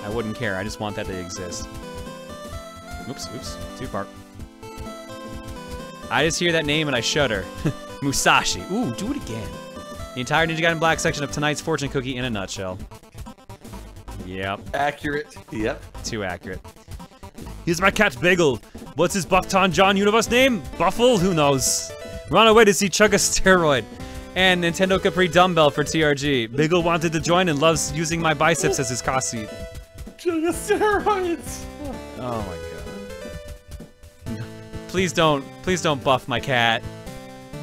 Speaker 1: I wouldn't care. I just want that to exist. Oops, oops, too far. I just hear that name and I shudder. Musashi. Ooh, do it again. The entire Ninja Gaiden Black section of tonight's fortune cookie in a nutshell. Yep.
Speaker 2: Accurate. Yep.
Speaker 1: Too accurate. Here's my cat Bagel. What's his Buffton John Universe name? Buffle? Who knows? Run away to see Chug a Steroid. And Nintendo Capri Dumbbell for TRG. Bagel wanted to join and loves using my biceps as his car seat.
Speaker 2: Chug a Steroids.
Speaker 1: Oh my god. Please don't, please don't buff my cat.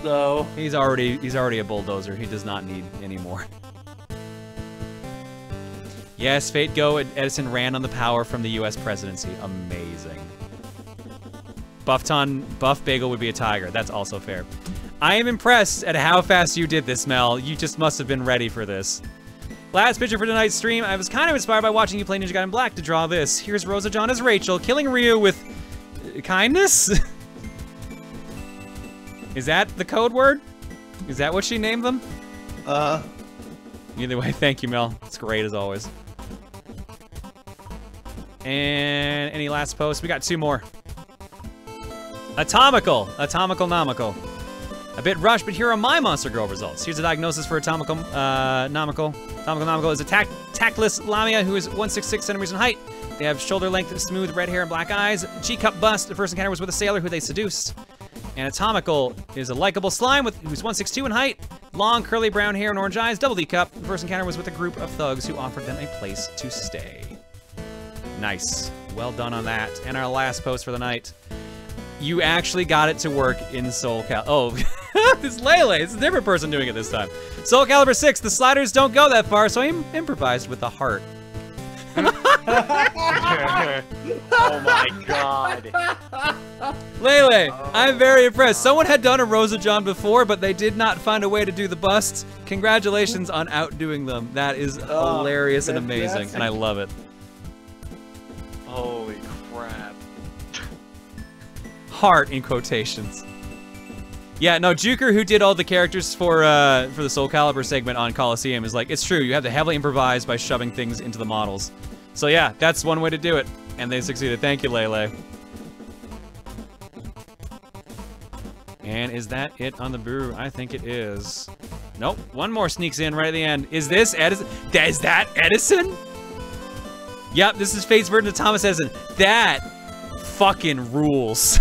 Speaker 2: No.
Speaker 1: He's already, he's already a bulldozer. He does not need any more. Yes, Fate Go Edison ran on the power from the U.S. presidency. Amazing. Buffton, Buff Bagel would be a tiger. That's also fair. I am impressed at how fast you did this, Mel. You just must have been ready for this. Last picture for tonight's stream. I was kind of inspired by watching you play Ninja Gaiden Black to draw this. Here's Rosa John as Rachel, killing Ryu with uh, kindness? Is that the code word? Is that what she named them?
Speaker 2: Uh.
Speaker 1: Either way, thank you, Mel. It's great as always. And any last posts? We got two more. Atomical. Atomical Nomical. A bit rushed, but here are my Monster Girl results. Here's a diagnosis for Atomical uh, Nomical. Atomical Nomical is a tac tactless Lamia who is 166 centimeters in height. They have shoulder length, smooth red hair and black eyes. G-cup bust. The first encounter was with a sailor who they seduced. And Atomical is a likable slime with who's 162 in height, long curly brown hair and orange eyes, double D cup. The first encounter was with a group of thugs who offered them a place to stay. Nice. Well done on that. And our last post for the night. You actually got it to work in Soul Cal- Oh, this Lele. It's a different person doing it this time. Soul Calibur 6. The sliders don't go that far, so I im improvised with the heart.
Speaker 3: oh my god.
Speaker 1: Lele, I'm very impressed. Someone had done a Rosa John before, but they did not find a way to do the busts. Congratulations on outdoing them. That is oh, hilarious and amazing, and I love it.
Speaker 3: Holy crap.
Speaker 1: Heart in quotations. Yeah, no, Juker, who did all the characters for uh, for the Soul Calibur segment on Coliseum, is like, it's true, you have to heavily improvise by shoving things into the models. So yeah, that's one way to do it, and they succeeded. Thank you, Lele. And is that it on the brew? I think it is. Nope, one more sneaks in right at the end. Is this Edison? Is that Edison? Yep, this is Fate's version of Thomas Edison. That fucking rules.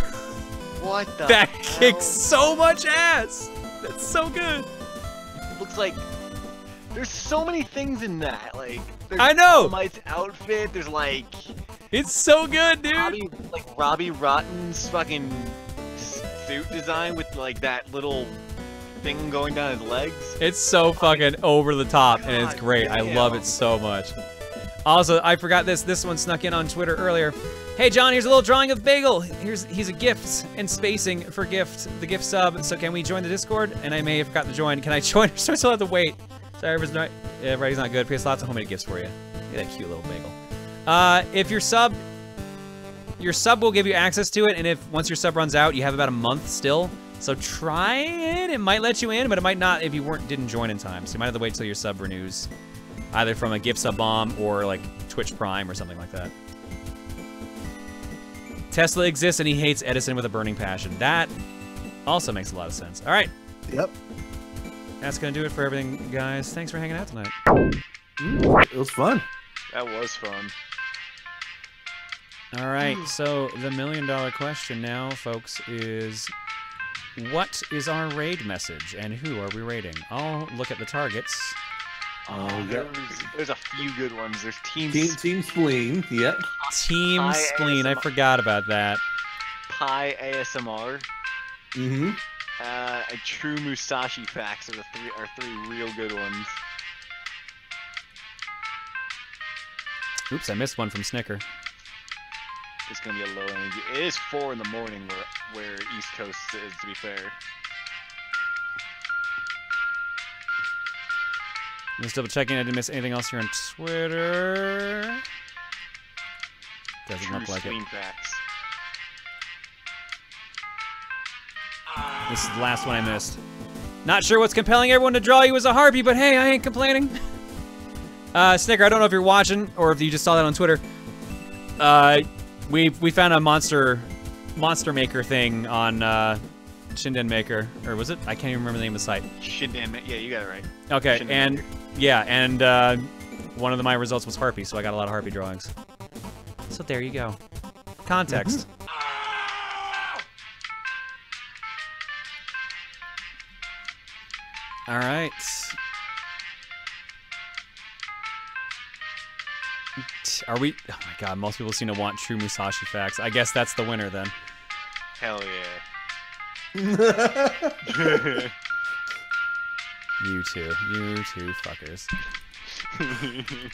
Speaker 3: What the
Speaker 1: that
Speaker 3: hell?
Speaker 1: kicks so much ass. That's so good.
Speaker 3: Looks like there's so many things in that. Like
Speaker 1: I know.
Speaker 3: Might's outfit. There's like
Speaker 1: It's so good, dude.
Speaker 3: Robbie, like Robbie Rotten's fucking suit design with like that little thing going down his legs.
Speaker 1: It's so fucking over the top, and it's
Speaker 3: God
Speaker 1: great. I love it so much. Also, I forgot this. This one snuck in on Twitter earlier. Hey, Jon, here's a little drawing of Bagel. Here's he's a gift and spacing for gift, the gift sub. So can we join the Discord? And I may have forgot to join. Can I join? so I still have to wait. Sorry, everybody's not, everybody's not good. Because lots of homemade gifts for you. Look at that cute little bagel. Uh, if your sub, your sub will give you access to it, and if once your sub runs out, you have about a month still. So try it. It might let you in, but it might not if you weren't didn't join in time. So you might have to wait till your sub renews, either from a gift sub bomb or like Twitch Prime or something like that. Tesla exists and he hates Edison with a burning passion. That also makes a lot of sense. All right,
Speaker 2: Yep.
Speaker 1: that's gonna do it for everything, guys. Thanks for hanging out tonight.
Speaker 2: Mm, it was fun.
Speaker 3: That was fun.
Speaker 1: All right, so the million dollar question now, folks, is what is our raid message and who are we raiding? I'll look at the targets.
Speaker 3: Oh,
Speaker 2: yeah.
Speaker 3: there's, there's a few good ones. There's Team,
Speaker 2: Team
Speaker 3: Team
Speaker 2: Team Spleen. Yep.
Speaker 1: Team
Speaker 3: Hi,
Speaker 1: Spleen, I forgot about that.
Speaker 3: Pie ASMR,
Speaker 2: Mm-hmm.
Speaker 3: uh, and True Musashi Facts are the three are three real good ones.
Speaker 1: Oops, I missed one from Snicker.
Speaker 3: It's gonna be a low energy. It is four in the morning where where East Coast is. To be fair,
Speaker 1: I'm just double checking I didn't miss anything else here on Twitter. Doesn't
Speaker 3: True
Speaker 1: look like it.
Speaker 3: Facts.
Speaker 1: This is the last one I missed. Not sure what's compelling everyone to draw you as a harpy, but hey, I ain't complaining. Uh, Snicker, I don't know if you're watching or if you just saw that on Twitter. Uh, we we found a monster monster maker thing on uh, Shinden Maker, or was it? I can't even remember the name of the site.
Speaker 3: Shindan, yeah, you got it right.
Speaker 1: Okay,
Speaker 3: Shinden
Speaker 1: and
Speaker 3: Maker.
Speaker 1: Yeah, and uh, one of the, my results was harpy, so I got a lot of harpy drawings. So there you go. Context. All right. Are we? Oh my god! Most people seem to want true Musashi facts. I guess that's the winner then.
Speaker 3: Hell yeah.
Speaker 1: You two, you two fuckers.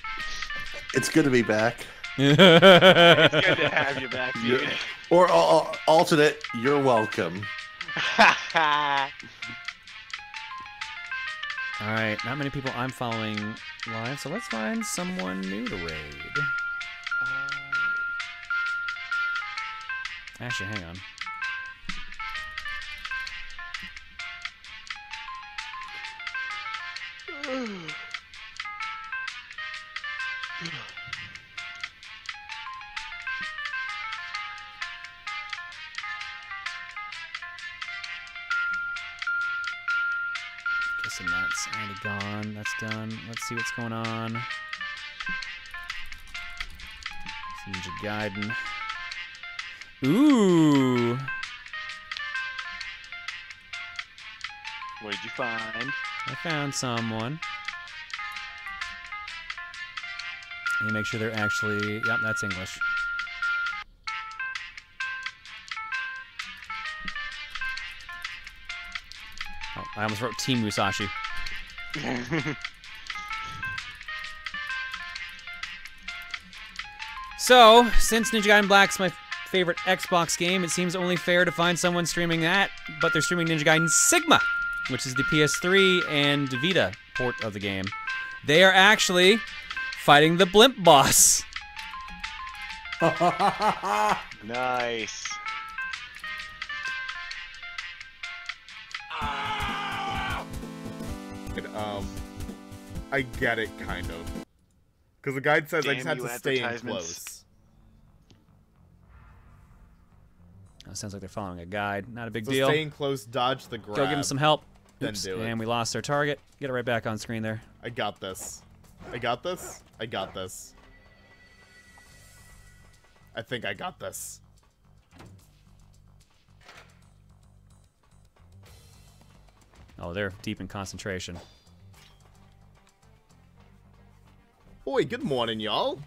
Speaker 2: It's good to be back.
Speaker 3: it's good to have you back, dude.
Speaker 2: You're- Or uh, alternate, you're welcome.
Speaker 1: All right, not many people I'm following live, so let's find someone new to raid. Actually, hang on. Guessing that's already gone. That's done. Let's see what's going on. Ninja Gaiden. Ooh.
Speaker 3: what did you find?
Speaker 1: I found someone. Let me make sure they're actually. Yep, that's English. Oh, I almost wrote Team Musashi. So, since Ninja Gaiden Black's my favorite Xbox game, it seems only fair to find someone streaming that, but they're streaming Ninja Gaiden Sigma, which is the PS3 and Vita port of the game. They are actually fighting the Blimp boss.
Speaker 3: Nice.
Speaker 10: Um, I get it, kind of. Because the guide says I just
Speaker 3: Damn
Speaker 10: have to stay in close.
Speaker 1: That sounds like they're following a guide. Not a big
Speaker 10: So
Speaker 1: deal.
Speaker 10: stay in close, dodge the grab.
Speaker 1: Go give them some help.
Speaker 10: Then do it.
Speaker 1: And we lost our target. Get it right back on screen there.
Speaker 10: I got this. I got this. I got this. I think I got this.
Speaker 1: Oh, they're deep in concentration.
Speaker 10: Boy, good morning, y'all.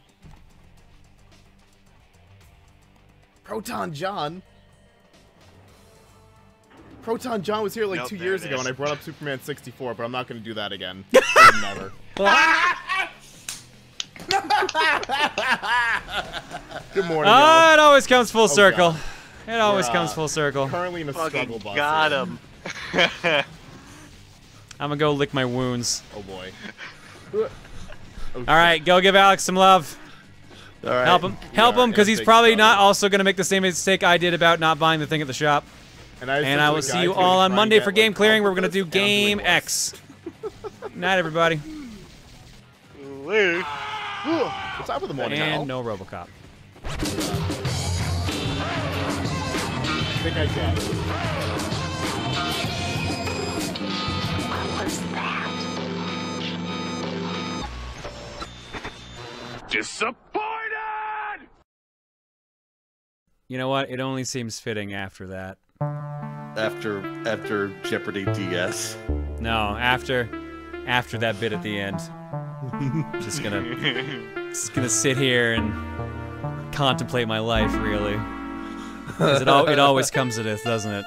Speaker 10: Proton Jon. Proton Jon was here like
Speaker 3: Nope,
Speaker 10: two years ago, and I brought up Superman 64, but I'm not going to do that again. I would never. Good morning,
Speaker 1: Ah,
Speaker 10: y'all.
Speaker 1: it always comes full
Speaker 10: Oh,
Speaker 1: circle.
Speaker 10: God.
Speaker 1: It always
Speaker 10: We're,
Speaker 1: comes
Speaker 10: uh,
Speaker 1: full circle.
Speaker 10: Currently in a struggle
Speaker 3: Fucking
Speaker 10: bus.
Speaker 3: got him.
Speaker 1: I'm gonna go lick my wounds.
Speaker 10: Oh boy.
Speaker 1: All right, go give Alex some love.
Speaker 2: All right.
Speaker 1: Help him. Help
Speaker 10: are
Speaker 1: him, because he's probably not also gonna make the same mistake I did about not buying the thing at the shop.
Speaker 10: And I,
Speaker 1: And I will see you all on Monday for game clearing. where We're gonna do Game X. Night, everybody.
Speaker 3: Later.
Speaker 10: What's up with the morning, Al?
Speaker 1: And no RoboCop.
Speaker 10: I think I get it.
Speaker 9: Disappointed!
Speaker 1: You know what? It only seems fitting after that.
Speaker 2: After after Jeopardy DS.
Speaker 1: No, after after that bit at the end. just gonna just gonna sit here and contemplate my life really. it, al- it always comes to this, doesn't it?